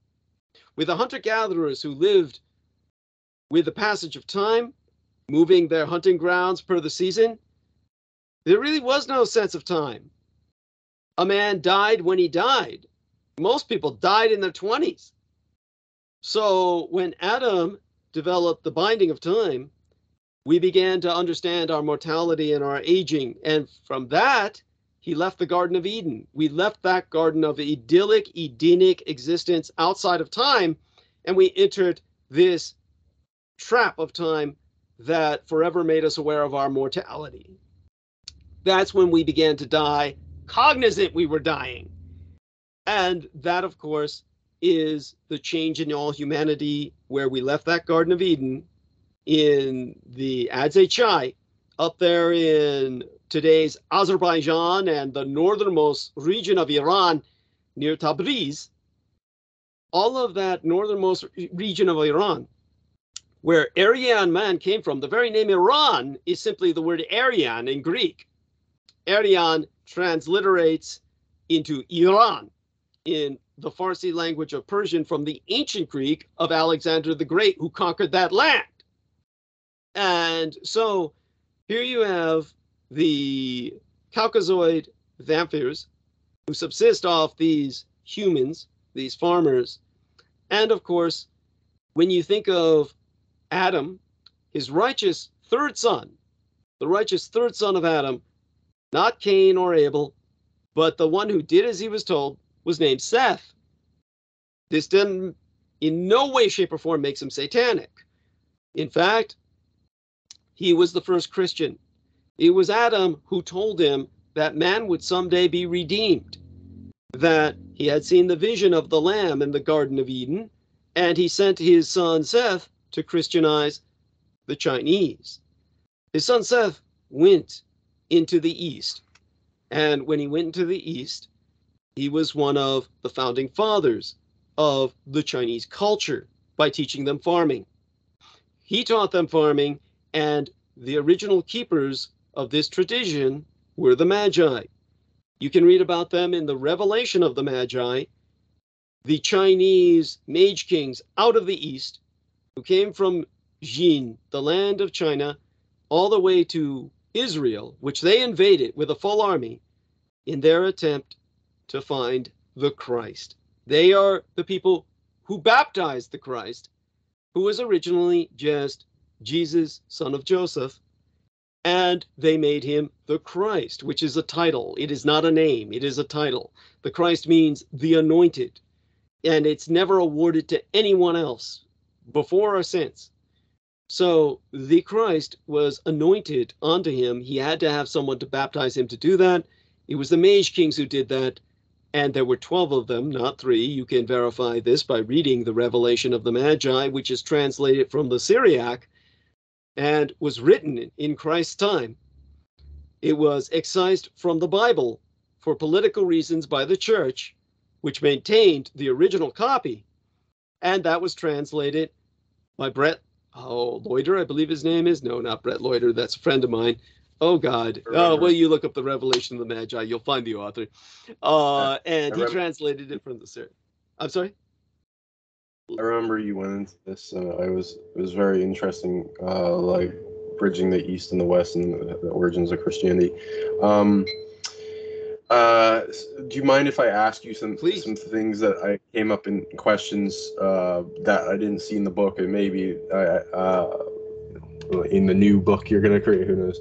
With the hunter gatherers who lived with the passage of time, moving their hunting grounds per the season, there really was no sense of time. A man died when he died. Most people died in their 20s. So when Adam developed the binding of time, we began to understand our mortality and our aging. And from that, he left the Garden of Eden. We left that garden of idyllic, Edenic existence outside of time, and we entered this trap of time that forever made us aware of our mortality. That's when we began to die, cognizant we were dying. And that, of course, is the change in all humanity where we left that Garden of Eden in the Adzai up there in today's Azerbaijan and the northernmost region of Iran near Tabriz, all of that northernmost region of Iran, where Aryan man came from, the very name Iran is simply the word Aryan in Greek. Aryan transliterates into Iran in the Farsi language of Persian from the ancient Greek of Alexander the Great, who conquered that land. And so here you have the Caucasoid vampires who subsist off these humans, these farmers. And of course, when you think of Adam, his righteous third son, the righteous third son of Adam, not Cain or Abel, but the one who did as he was told, was named Seth. This didn't in no way, shape, or form makes him satanic. In fact, he was the first Christian. It was Adam who told him that man would someday be redeemed. that he had seen the vision of the Lamb in the Garden of Eden, and he sent his son Seth to Christianize the Chinese. His son Seth went into the East, and when he went into the East, he was one of the founding fathers of the Chinese culture by teaching them farming. He taught them farming, and the original keepers of this tradition were the Magi. You can read about them in the revelation of the Magi, the Chinese mage kings out of the east who came from Jin, the land of China, all the way to Israel, which they invaded with a full army in their attempt to find the Christ. They are the people who baptized the Christ, who was originally just Jesus, son of Joseph, and they made him the Christ, which is a title. It is not a name, it is a title. The Christ means the anointed, and it's never awarded to anyone else before or since. So the Christ was anointed onto him. He had to have someone to baptize him to do that. It was the Mage Kings who did that, and there were 12 of them, not three. You can verify this by reading the Revelation of the Magi, which is translated from the Syriac and was written in Christ's time. It was excised from the Bible for political reasons by the church, which maintained the original copy, and that was translated by Brett oh, Loiter, I believe his name is. No, not Brett Loiter. That's a friend of mine. Oh God. Oh well, you look up the Revelation of the Magi, you'll find the author. Uh, and he translated it from the Syriac. I'm sorry. I remember you went into this. Uh, I was it was very interesting, uh, like bridging the East and the West and the, the origins of Christianity. Um, uh, do you mind if I ask you some Please. some things that I came up in questions uh, that I didn't see in the book, and maybe uh, uh, in the new book you're gonna create? Who knows?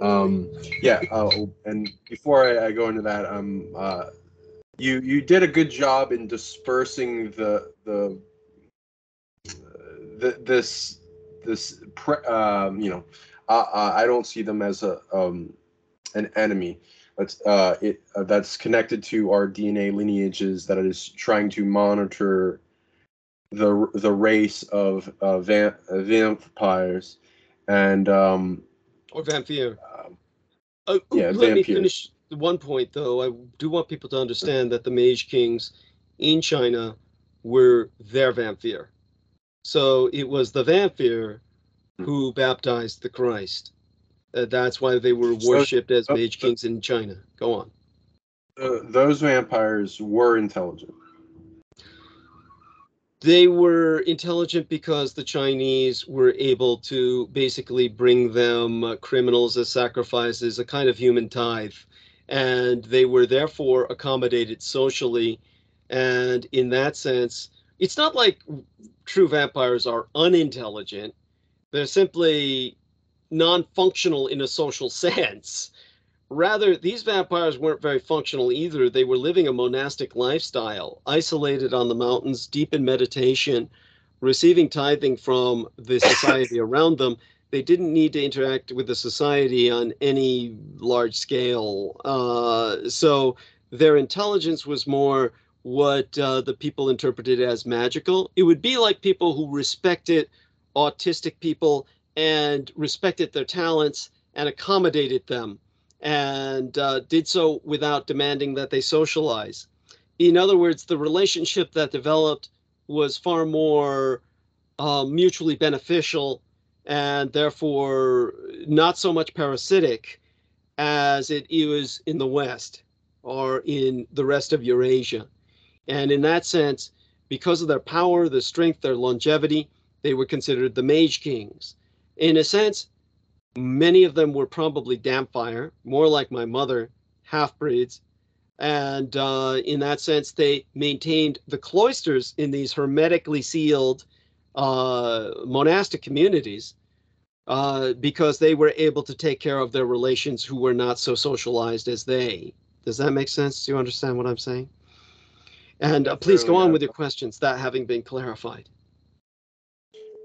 Um, yeah. Uh, and before I, I, go into that, um, uh, you you did a good job in dispersing the the the, this this um, you know uh, I don't see them as a um, an enemy. That's uh, it uh, that's connected to our DNA lineages that is trying to monitor the the race of uh, vamp, uh, vampires and um, or vampire. Um, uh, yeah, let me finish one point though. I do want people to understand that the Mage Kings in China were their vampire. So it was the vampire hmm. who baptized the Christ. Uh, that's why they were worshipped as oh, mage kings in China. Go on. Uh, those vampires were intelligent. They were intelligent because the Chinese were able to basically bring them uh, criminals as sacrifices, a kind of human tithe. And they were therefore accommodated socially. And in that sense, it's not like true vampires are unintelligent. They're simply non-functional in a social sense. Rather, these vampires weren't very functional either. They were living a monastic lifestyle, isolated on the mountains, deep in meditation, receiving tithing from the society around them. They didn't need to interact with the society on any large scale. Uh, so their intelligence was more what uh, the people interpreted as magical. It would be like people who respected autistic people and respected their talents and accommodated them and uh, did so without demanding that they socialize. In other words, the relationship that developed was far more uh, mutually beneficial and therefore not so much parasitic as it is in the West or in the rest of Eurasia. And in that sense, because of their power, their strength, their longevity, they were considered the mage kings. In a sense, many of them were probably Dhampir, more like my mother, half breeds. And uh, in that sense, they maintained the cloisters in these hermetically sealed uh, monastic communities uh, because they were able to take care of their relations who were not so socialized as they. Does that make sense? Do you understand what I'm saying? And uh, please go on with your questions, that having been clarified.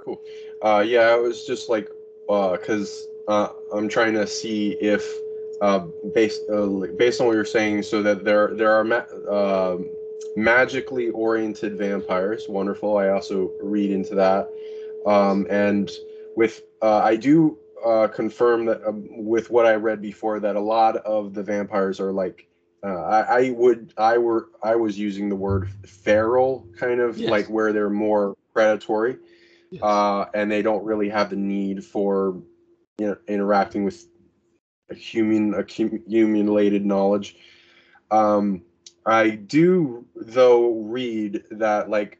Cool. Uh, yeah, I was just like, because uh, uh, I'm trying to see if uh, based uh, based on what you're saying, so that there there are ma- magically oriented vampires. Wonderful. I also read into that, um, and with uh, I do uh, confirm that um, with what I read before that a lot of the vampires are like uh, I, I would I were I was using the word feral kind of Yes. like where they're more predatory Yes. uh, and they don't really have the need for you know interacting with a human accumulated knowledge. Um, I do though read that like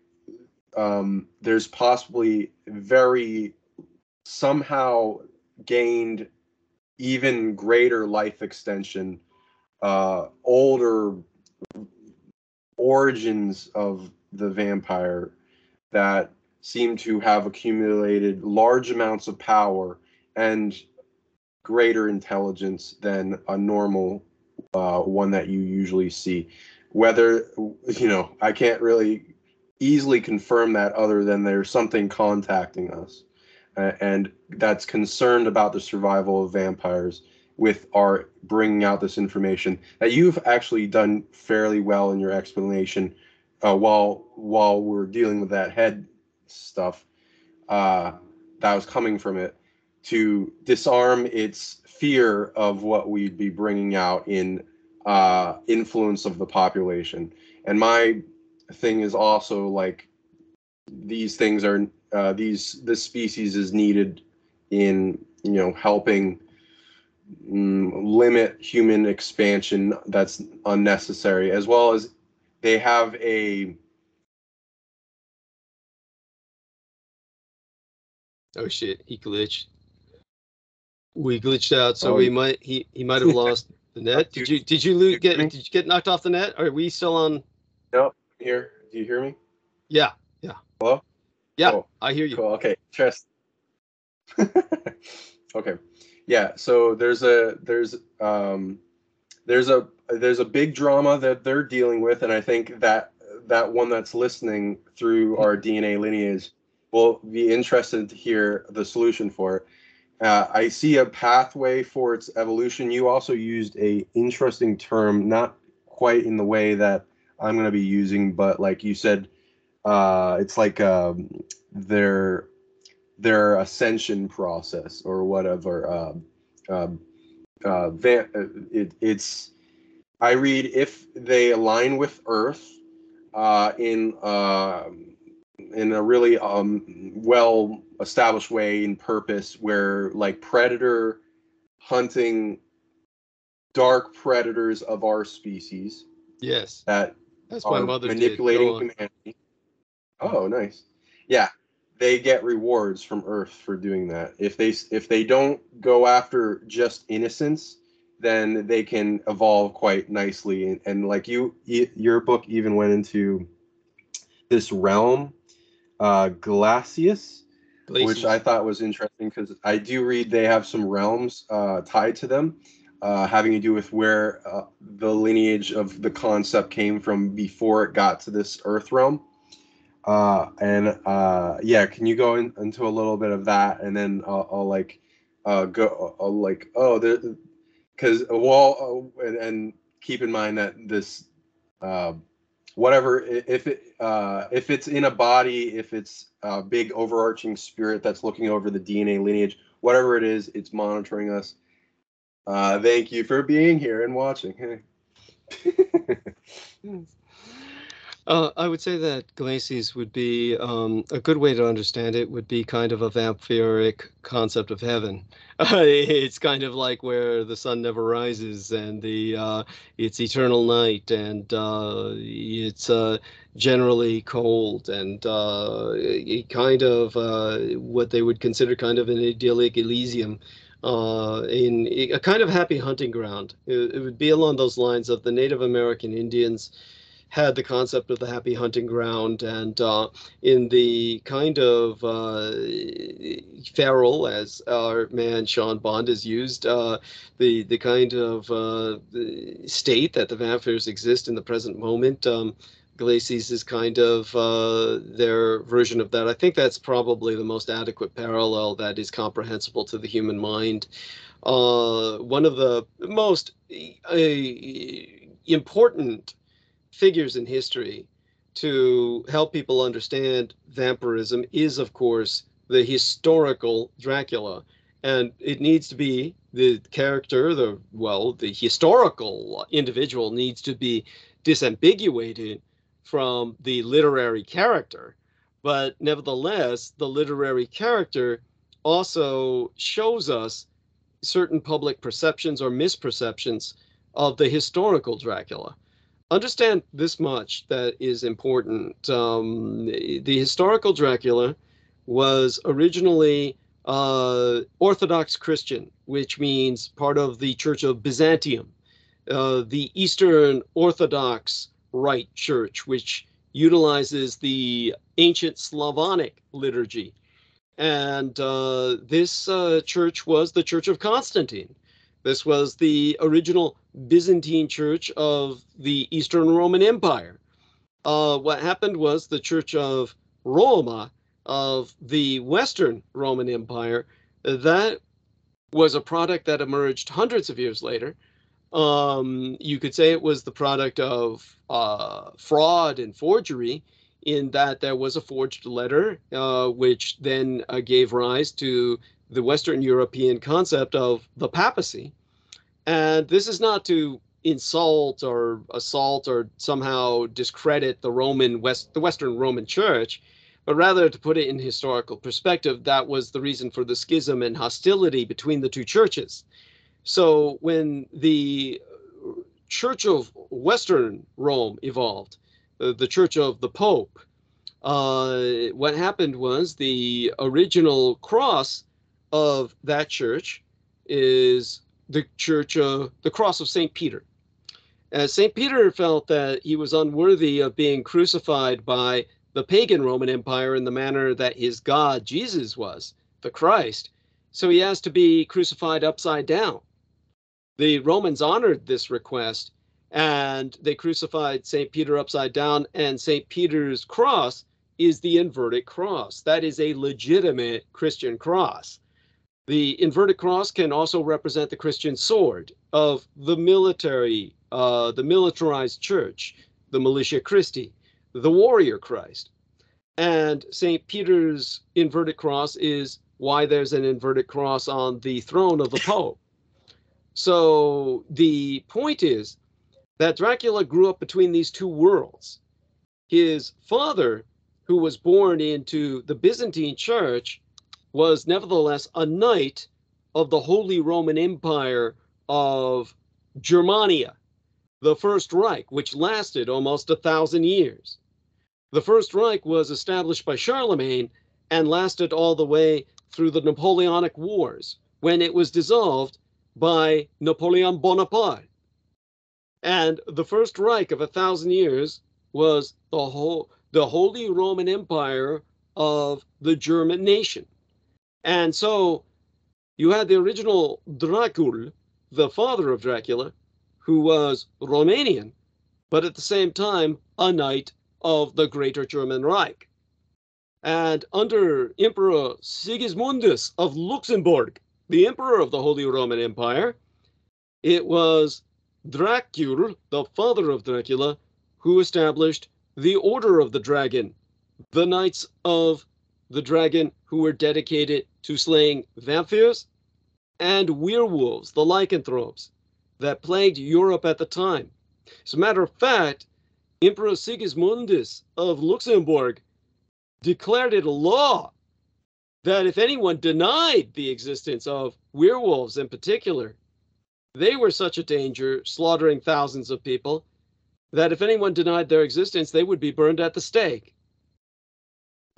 um, there's possibly very somehow gained even greater life extension, uh, older origins of the vampire that seem to have accumulated large amounts of power and greater intelligence than a normal uh, one that you usually see. Whether, you know, I can't really easily confirm that other than there's something contacting us uh, and that's concerned about the survival of vampires with our bringing out this information that you've actually done fairly well in your explanation uh, while while we're dealing with that head stuff uh, that was coming from it to disarm its fear of what we'd be bringing out in uh, influence of the population. And my thing is also like these things are uh, these this species is needed in you know helping mm, limit human expansion that's unnecessary as well as they have a Oh shit, he glitched. We glitched out, so Oh, we might he he might have lost the net. Did you did you lose, get did you get knocked off the net? Are we still on? Nope. Here do you hear me Yeah, yeah. Hello? Yeah, Cool. I hear you. Cool. Okay. Trust. okay. Yeah. So there's a there's um there's a there's a big drama that they're dealing with, and I think that that one that's listening through our DNA lineage will be interested to hear the solution for it. Uh, I see a pathway for its evolution. You also used a interesting term, not quite in the way that I'm going to be using, but like you said, uh, it's like um, their their ascension process or whatever. Um, um, uh, uh, it, it's I read if they align with Earth uh, in uh, in a really um, well established way in purpose, where like predator hunting dark predators of our species Yes, that that's my mother manipulating did. Go on. humanity. Oh, nice. Yeah, they get rewards from Earth for doing that. If they if they don't go after just innocence, then they can evolve quite nicely. And, and like you, your book even went into this realm, uh, Glacius, which I thought was interesting because I do read they have some realms uh, tied to them, uh, having to do with where uh, the lineage of the concept came from before it got to this Earth realm. Uh, and uh, yeah, can you go in, into a little bit of that, and then I'll, I'll like uh, go I'll like oh because well uh, and, and keep in mind that this uh, whatever if it uh, if it's in a body if it's a big overarching spirit that's looking over the dna lineage whatever it is it's monitoring us. Uh, thank you for being here and watching Uh, I would say that Glacies would be um, a good way to understand it. Would be kind of a vampiric concept of heaven. it's kind of like where the sun never rises and the uh, it's eternal night and uh, it's uh, generally cold and uh, kind of what they would consider kind of an idyllic Elysium. Uh, in a kind of happy hunting ground. It, it would be along those lines of the Native American Indians had the concept of the happy hunting ground and uh, in the kind of uh, feral as our man sean bond has used uh, the the kind of uh, state that the vampires exist in the present moment um, Glacis is kind of uh, their version of that. I think that's probably the most adequate parallel that is comprehensible to the human mind. Uh, one of the most uh, important figures in history to help people understand vampirism is, of course, the historical Dracula. And it needs to be the character, the well, the historical individual needs to be disambiguated from the literary character. But nevertheless, the literary character also shows us certain public perceptions or misperceptions of the historical Dracula. Understand this much that is important. Um, the historical Dracula was originally uh, Orthodox Christian, which means part of the Church of Byzantium, uh, the Eastern Orthodox Rite Church, which utilizes the ancient Slavonic liturgy. And uh, this uh, church was the Church of Constantine. This was the original Byzantine church of the Eastern Roman Empire. Uh, what happened was the Church of Roma of the Western Roman Empire, that was a product that emerged hundreds of years later. Um, you could say it was the product of uh, fraud and forgery, in that there was a forged letter, uh, which then uh, gave rise to the Western European concept of the papacy. And this is not to insult or assault or somehow discredit the Roman West, the Western Roman Church but rather to put it in historical perspective, that was the reason for the schism and hostility between the two churches. So when the Church of Western Rome evolved, the Church of the Pope, uh, what happened was the original cross of that church is the church of the cross of St. Peter. As St. Peter felt that he was unworthy of being crucified by the pagan Roman Empire in the manner that his God, Jesus, was, the Christ. So he asked to be crucified upside down. The Romans honored this request and they crucified St. Peter upside down, and St. Peter's cross is the inverted cross. That is a legitimate Christian cross. The inverted cross can also represent the Christian sword of the military, uh, the militarized church, the militia Christi the warrior Christ. And St. Peter's inverted cross is why there's an inverted cross on the throne of the Pope. So the point is that Dracula grew up between these two worlds. His father, who was born into the Byzantine church, was nevertheless a knight of the Holy Roman Empire of Germania, the First Reich, which lasted almost a thousand years. The First Reich was established by Charlemagne and lasted all the way through the Napoleonic Wars when it was dissolved by Napoleon Bonaparte. And the First Reich of a thousand years was the whole the Holy Roman Empire of the German nation. And so you had the original Dracul, the father of Dracula, who was Romanian, but at the same time a knight of the Greater German Reich. And under Emperor Sigismundus of Luxembourg, the emperor of the Holy Roman Empire, it was Dracul, the father of Dracula, who established the Order of the Dragon, the Knights of the Dragon who were dedicated to slaying vampires and werewolves, the lycanthropes, that plagued Europe at the time. As a matter of fact, Emperor Sigismundus of Luxembourg declared it a law that if anyone denied the existence of werewolves in particular, they were such a danger, slaughtering thousands of people, that if anyone denied their existence, they would be burned at the stake.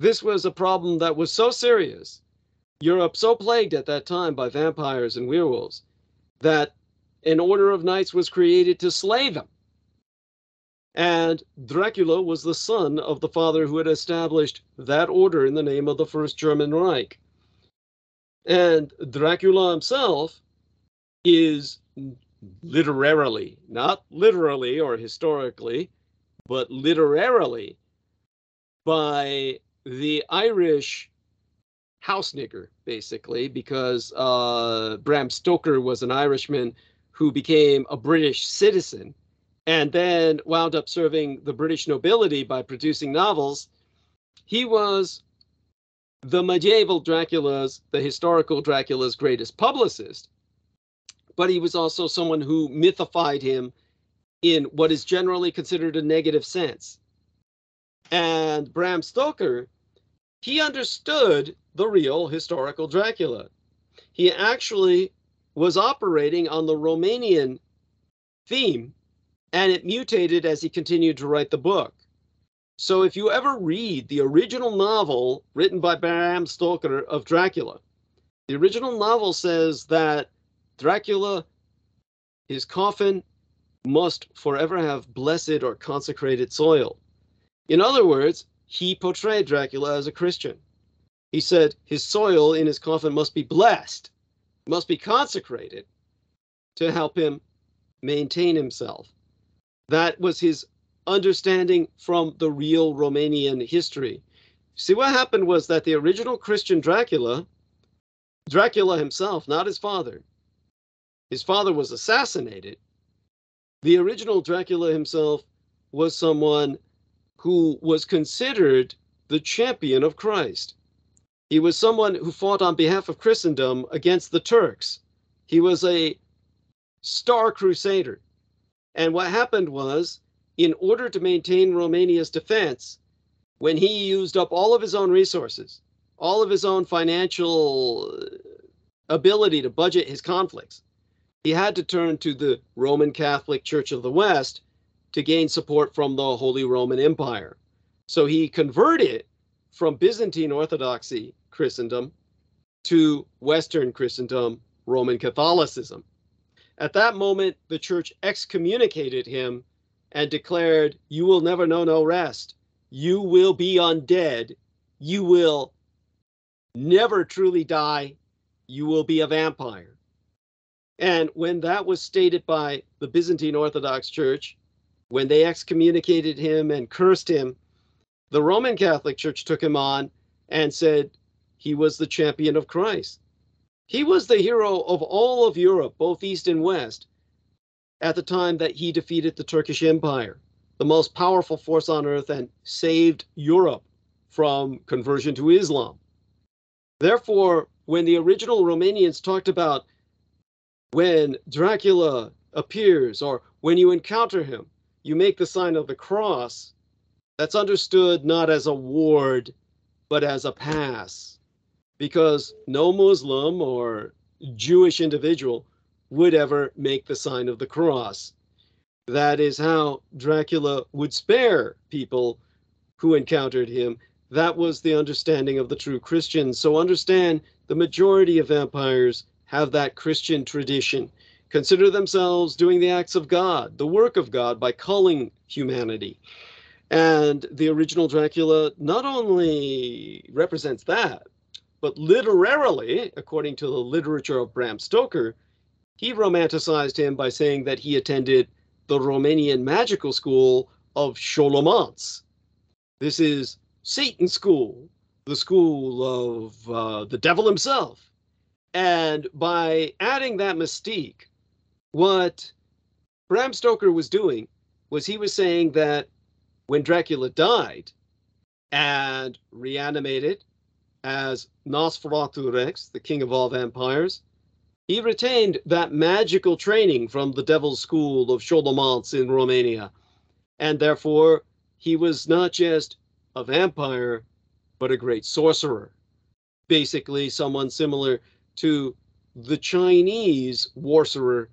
This was a problem that was so serious, Europe so plagued at that time by vampires and werewolves, that an order of knights was created to slay them. And Dracula was the son of the father who had established that order in the name of the First German Reich. And Dracula himself is literarily, not literally or historically, but literarily by the Irish house nigger, basically, because uh, Bram Stoker was an Irishman who became a British citizen and then wound up serving the British nobility by producing novels. He was the medieval Dracula's, the historical Dracula's greatest publicist, but he was also someone who mythified him in what is generally considered a negative sense. And Bram Stoker, he understood the real historical Dracula. He actually was operating on the Romanian theme and it mutated as he continued to write the book. So if you ever read the original novel written by Bram Stoker of Dracula, the original novel says that Dracula, his coffin must forever have blessed or consecrated soil. In other words, he portrayed Dracula as a Christian. He said his soil in his coffin must be blessed, must be consecrated to help him maintain himself. That was his understanding from the real Romanian history. See, what happened was that the original Christian Dracula, Dracula himself, not his father, his father was assassinated. The original Dracula himself was someone who was considered the champion of Christ. He was someone who fought on behalf of Christendom against the Turks. He was a star crusader. And what happened was, in order to maintain Romania's defense, when he used up all of his own resources, all of his own financial ability to budget his conflicts, he had to turn to the Roman Catholic Church of the West to gain support from the Holy Roman Empire. So he converted from Byzantine Orthodoxy Christendom to Western Christendom, Roman Catholicism. At that moment, the church excommunicated him and declared, You will never know no rest. You will be undead. You will never truly die. You will be a vampire. And when that was stated by the Byzantine Orthodox Church, when they excommunicated him and cursed him, the Roman Catholic Church took him on and said, he was the champion of Christ. He was the hero of all of Europe, both East and West, at the time that he defeated the Turkish Empire, the most powerful force on earth, and saved Europe from conversion to Islam. Therefore, when the original Romanians talked about when Dracula appears or when you encounter him, you make the sign of the cross, that's understood not as a ward, but as a pass because no Muslim or Jewish individual would ever make the sign of the cross. That is how Dracula would spare people who encountered him. That was the understanding of the true Christians. So understand the majority of vampires have that Christian tradition. Consider themselves doing the acts of God, the work of God by culling humanity. And the original Dracula not only represents that, but literarily, according to the literature of Bram Stoker, he romanticized him by saying that he attended the Romanian magical school of Scholomance. This is Satan's school, the school of uh, the devil himself. And by adding that mystique, what Bram Stoker was doing was he was saying that when Dracula died and reanimated as Nosferatu Rex, the king of all vampires. He retained that magical training from the devil's school of Scholomance in Romania, and therefore he was not just a vampire, but a great sorcerer. Basically, someone similar to the Chinese sorcerer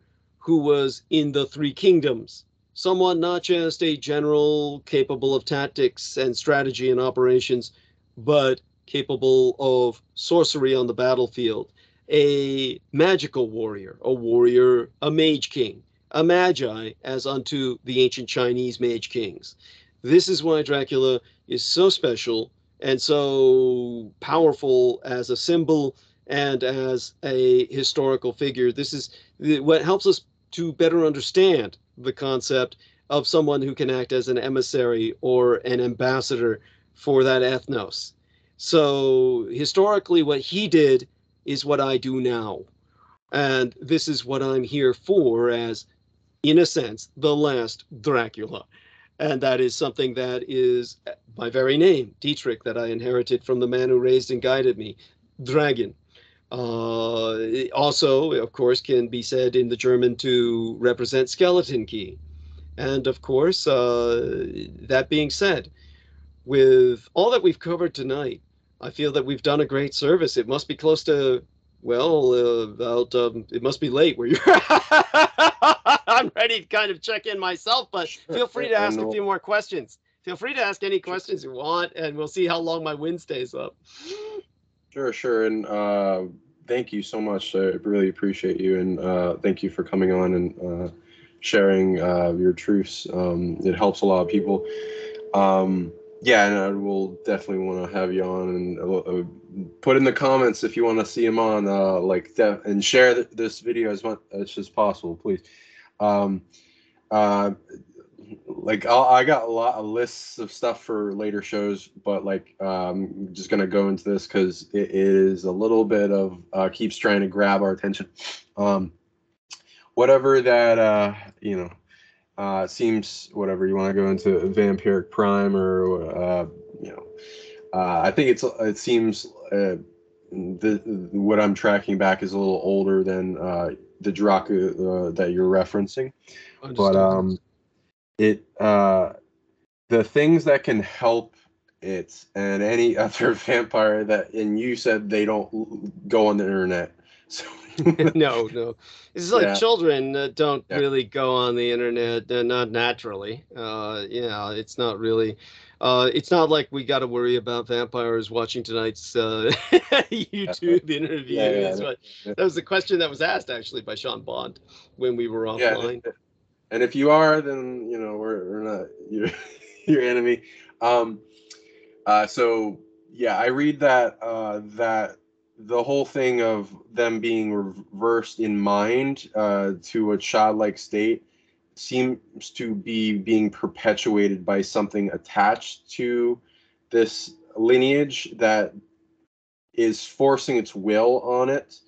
who was in the Three Kingdoms. Someone not just a general capable of tactics and strategy and operations, but capable of sorcery on the battlefield, a magical warrior, a warrior, a mage king, a magi, as unto the ancient Chinese mage kings. This is why Dracula is so special and so powerful as a symbol and as a historical figure. This is what helps us to better understand the concept of someone who can act as an emissary or an ambassador for that ethnos. So historically, what he did is what I do now. And this is what I'm here for, as, in a sense, the last Dracula. And that is something that is my very name, Dietrich, that I inherited from the man who raised and guided me, Dragon. Uh, also, of course, can be said in the German to represent skeleton key. And of course, uh, that being said, with all that we've covered tonight, I feel that we've done a great service. It must be close to, well, uh, about, um, it must be late where you're. I'm ready to kind of check in myself, but feel free to ask a few more questions. Feel free to ask any questions you want, and we'll see how long my wind stays up. Sure, sure. And uh, thank you so much. I really appreciate you. And uh, thank you for coming on and uh, sharing uh, your truths. Um, it helps a lot of people. Um, yeah, and I will definitely want to have you on and uh, uh, put in the comments if you want to see him on, like, and share th- this video as much as possible, please. Um, like I'll, i got a lot of lists of stuff for later shows, but like um, I'm just gonna go into this because it is a little bit of uh, keeps trying to grab our attention. Um, whatever that uh, you know uh, seems, whatever you want to go into vampiric prime or uh, you know, uh, I think it's it seems uh, the what I'm tracking back is a little older than uh, the Draka uh, that you're referencing, but um it uh the things that can help it and any other vampire that and you said they don't go on the internet so no no it's like yeah. children uh, don't yeah. really go on the internet uh, not naturally uh yeah it's not really uh, it's not like we got to worry about vampires watching tonight's uh, YouTube interview. Yeah, yeah, that was the question that was asked actually by Sean Bond when we were offline. And if you are, then you know we're, we're not your your enemy. Um, uh, so yeah, I read that uh, that the whole thing of them being reversed in mind uh, to a childlike state seems to be being perpetuated by something attached to this lineage that is forcing its will on it.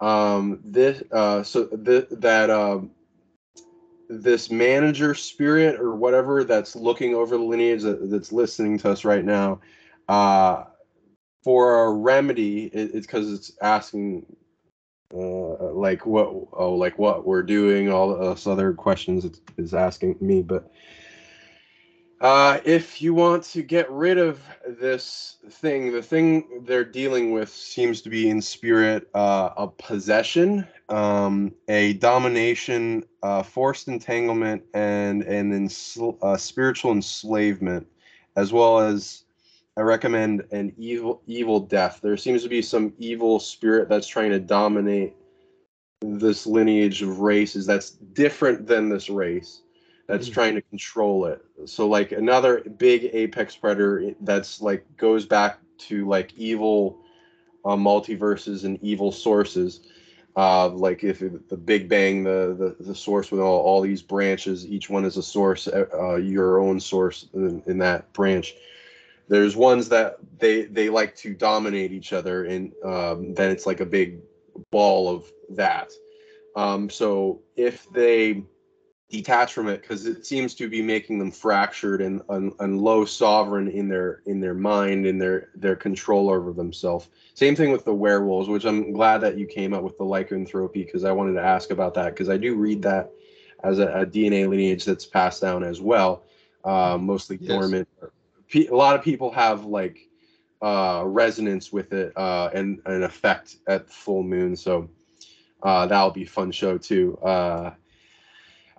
Um, this uh, so th- that um, this manager spirit or whatever that's looking over the lineage that, that's listening to us right now uh, for a remedy it, it's because it's asking uh, like what oh like what we're doing all those other questions it's, it's asking me but uh, if you want to get rid of this thing, the thing they're dealing with seems to be in spirit uh, a possession, um, a domination, uh, forced entanglement, and an ensl- uh, spiritual enslavement, as well as I recommend an evil evil death. There seems to be some evil spirit that's trying to dominate this lineage of races that's different than this race that's mm-hmm. trying to control it. So like another big apex predator that's like goes back to like evil uh, multiverses and evil sources. Uh, like if it, the Big Bang, the, the the source with all, all these branches, each one is a source, uh, uh your own source in, in, that branch. There's ones that they they like to dominate each other, and um, then it's like a big ball of that. Um, so if they detach from it because it seems to be making them fractured and, and, and low sovereign in their in their mind in their their control over themselves same thing with the werewolves which i'm glad that you came up with the lycanthropy because i wanted to ask about that because i do read that as a, a, dna lineage that's passed down as well uh, mostly yes. dormant a lot of people have like uh, resonance with it uh, and an effect at full moon so uh, that'll be fun show too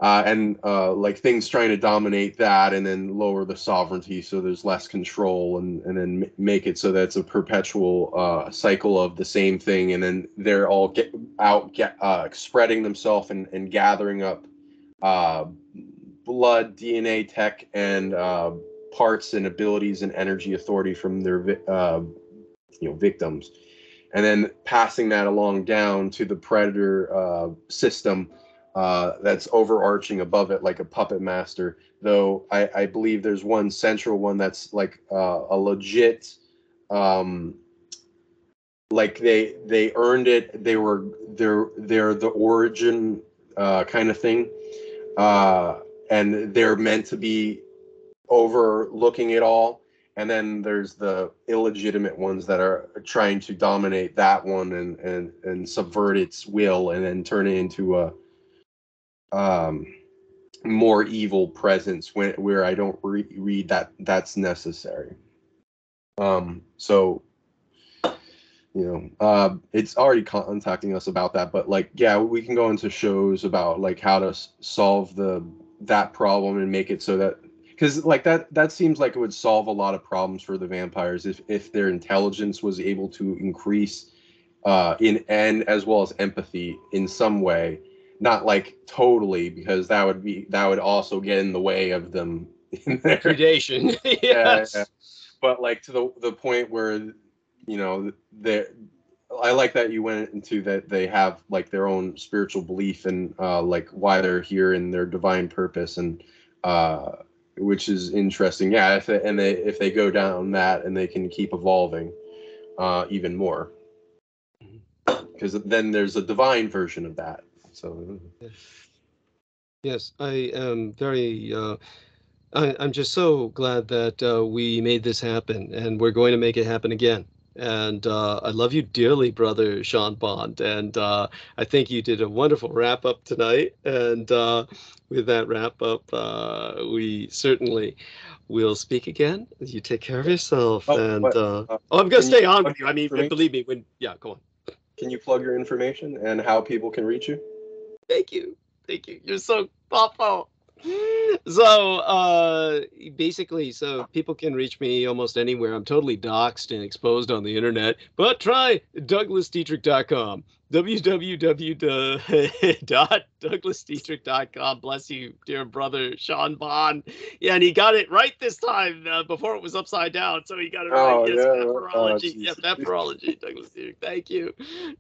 uh, and uh, like things trying to dominate that and then lower the sovereignty so there's less control and, and then make it so that it's a perpetual uh, cycle of the same thing. And then they're all get out get, uh, spreading themselves and, and gathering up uh, blood dna tech and uh, parts and abilities and energy authority from their you know victims. And then passing that along down to the predator system uh, that's overarching above it like a puppet master. Though I, I believe there's one central one that's like uh, a legit, um, like they they earned it. They were they're they're the origin uh, kind of thing, uh, and they're meant to be overlooking it all. And then there's the illegitimate ones that are trying to dominate that one and and and subvert its will and then turn it into a um, more evil presence when, where I don't re- read that that's necessary. Um, so, you know, uh, it's already contacting us about that, but like, yeah, we can go into shows about like how to s- solve the that problem and make it so that because like that that seems like it would solve a lot of problems for the vampires if if their intelligence was able to increase uh in and as well as empathy in some way not like totally because that would be that would also get in the way of them in there. Predation. yes. yeah. But like to the the point where you know they I like that you went into that they have like their own spiritual belief and uh like why they're here and their divine purpose and uh which is interesting. Yeah, if they, and they if they go down that and they can keep evolving uh even more. Because then there's a divine version of that. So Yes, I am very. Uh, I, I'm just so glad that uh, we made this happen, and we're going to make it happen again. And uh, I love you dearly, brother Sean Bond. And uh, I think you did a wonderful wrap up tonight. And uh, with that wrap up, uh, we certainly will speak again. You take care of yourself. Oh, and oh, I'm going to stay on with you. I mean, me? believe me, when, yeah, go on. can you plug your information and how people can reach you? Thank you. Thank you. You're so thoughtful. So uh basically so people can reach me almost anywhere. I'm totally doxxed and exposed on the internet, but try douglasdietrich.com. www.douglasdietrich.com. Bless you, dear brother Sean Bond. Yeah, and he got it right this time uh, before it was upside down. So he got it Oh, right. Yes, yeah. Vamphyrology. Oh, yeah, Jesus. Douglas Dietrich. Thank you.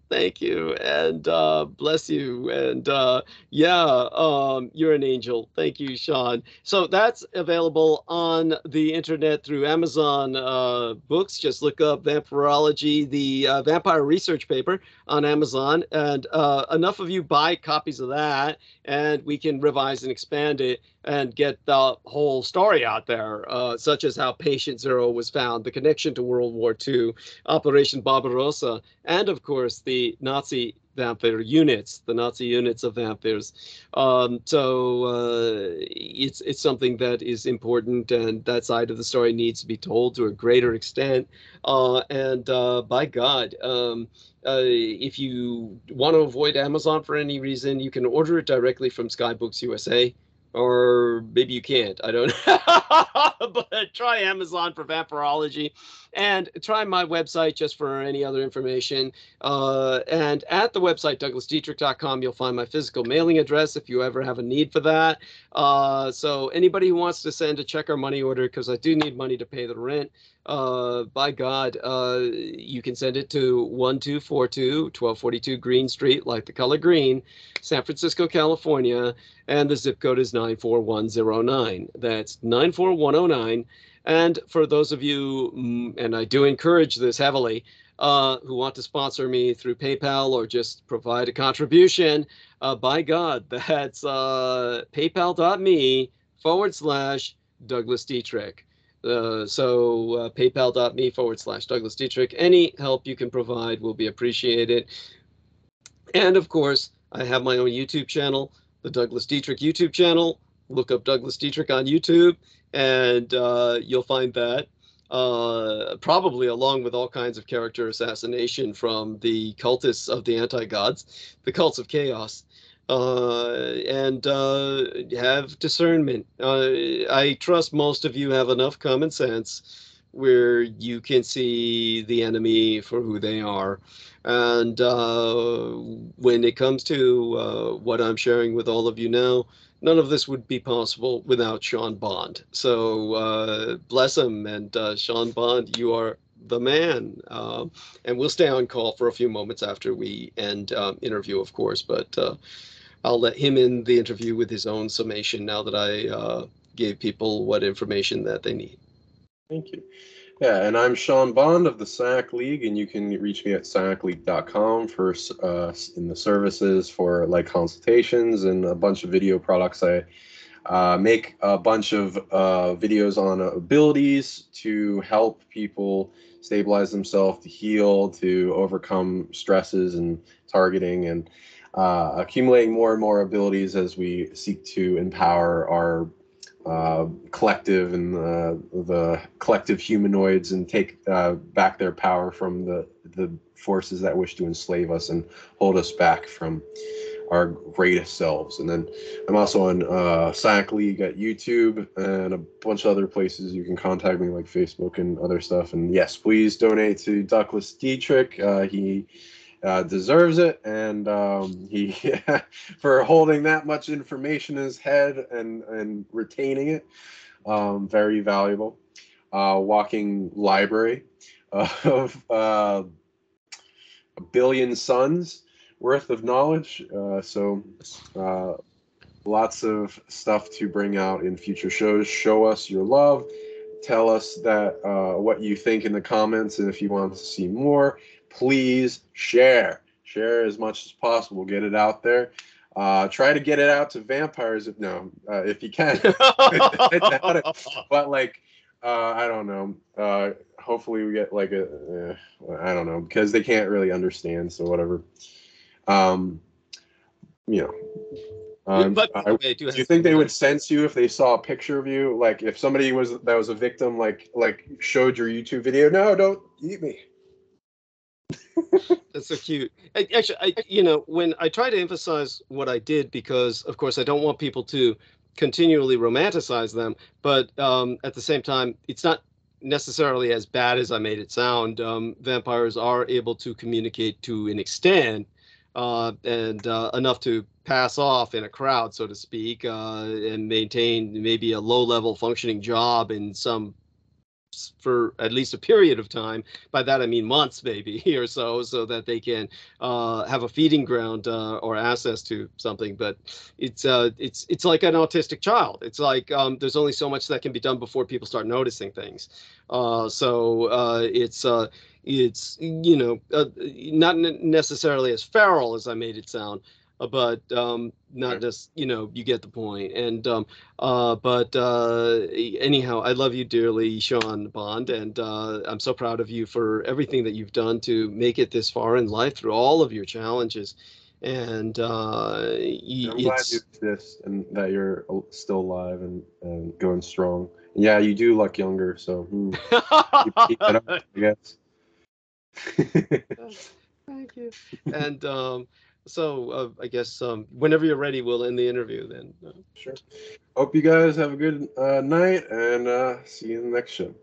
Thank you. And uh, bless you. And uh, yeah, um, you're an angel. Thank you, Sean. So that's available on the internet through Amazon uh, books. Just look up Vamphyrology, the uh, vampire research paper on Amazon. And uh, enough of you buy copies of that, and we can revise and expand it and get the whole story out there, uh, such as how Patient Zero was found, the connection to World War II, Operation Barbarossa, and of course the Nazi vampire units, the Nazi units of vampires. Um, so uh, it's it's something that is important, and that side of the story needs to be told to a greater extent. Uh, and uh, by God, um, uh, if you want to avoid Amazon for any reason, you can order it directly from Skybooks USA or maybe you can't. I don't know. but try Amazon for Vamphyrology and try my website just for any other information. Uh, and at the website, douglasdietrich.com, you'll find my physical mailing address if you ever have a need for that. Uh, so anybody who wants to send a check or money order, because I do need money to pay the rent, uh, by God, uh, you can send it to 1242 1242 Green Street, like the color green, San Francisco, California and the zip code is 94109. That's 94109. And for those of you, mm, and I do encourage this heavily, uh, who want to sponsor me through PayPal or just provide a contribution, uh, by God, that's uh, paypal.me forward slash Douglas Dietrich. Uh, so uh, paypal.me forward slash Douglas Dietrich. Any help you can provide will be appreciated. And of course, I have my own YouTube channel the Douglas Dietrich YouTube channel. Look up Douglas Dietrich on YouTube, and uh, you'll find that. Uh, probably along with all kinds of character assassination from the cultists of the anti gods, the cults of chaos, uh, and uh, have discernment. Uh, I trust most of you have enough common sense where you can see the enemy for who they are. And uh, when it comes to uh, what I'm sharing with all of you now, none of this would be possible without Sean Bond. So uh, bless him. And uh, Sean Bond, you are the man. Um, and we'll stay on call for a few moments after we end um, interview, of course. But uh, I'll let him in the interview with his own summation now that I uh, gave people what information that they need. Thank you. Yeah, and I'm Sean Bond of the SAC League, and you can reach me at sacleague.com for uh, in the services for like consultations and a bunch of video products. I uh, make a bunch of uh, videos on abilities to help people stabilize themselves, to heal, to overcome stresses and targeting, and uh, accumulating more and more abilities as we seek to empower our uh, collective and the, the collective humanoids and take uh, back their power from the the forces that wish to enslave us and hold us back from our greatest selves. And then I'm also on uh, League at YouTube and a bunch of other places you can contact me, like Facebook and other stuff. And yes, please donate to Douglas Dietrich. Uh, he uh, deserves it, and um, he for holding that much information in his head and and retaining it, um, very valuable. Uh, walking library of uh, a billion suns worth of knowledge. Uh, so uh, lots of stuff to bring out in future shows. Show us your love. Tell us that uh, what you think in the comments, and if you want to see more, please share. Share as much as possible. Get it out there. Uh, try to get it out to vampires if no, uh, if you can. but like, uh, I don't know. Uh, hopefully we get like a, uh, I don't know, because they can't really understand. So whatever. Um, you know. Um, but I, do, do you think they would sense you if they saw a picture of you? Like if somebody was that was a victim, like like showed your YouTube video? No, don't eat me. That's so cute. I, actually, I you know when I try to emphasize what I did because of course I don't want people to continually romanticize them, but um, at the same time it's not necessarily as bad as I made it sound. Um, vampires are able to communicate to an extent uh, and uh, enough to pass off in a crowd, so to speak, uh, and maintain maybe a low level functioning job in some for at least a period of time. By that I mean months, maybe or so, so that they can uh, have a feeding ground uh, or access to something. But it's uh, it's it's like an autistic child. It's like um, there's only so much that can be done before people start noticing things. Uh, so uh, it's uh, it's you know not necessarily as feral as I made it sound, but um, not just you know you get the point. And um, uh, but uh, anyhow, I love you dearly, Sean Bond, and uh, I'm so proud of you for everything that you've done to make it this far in life through all of your challenges. And uh, I'm glad you exist and that you're still alive and, and going strong. Yeah, you do look younger, so hmm, keep up, I guess. Thank you. And um, so uh, I guess um, whenever you're ready, we'll end the interview then. Sure. Hope you guys have a good uh, night and uh, see you in the next show.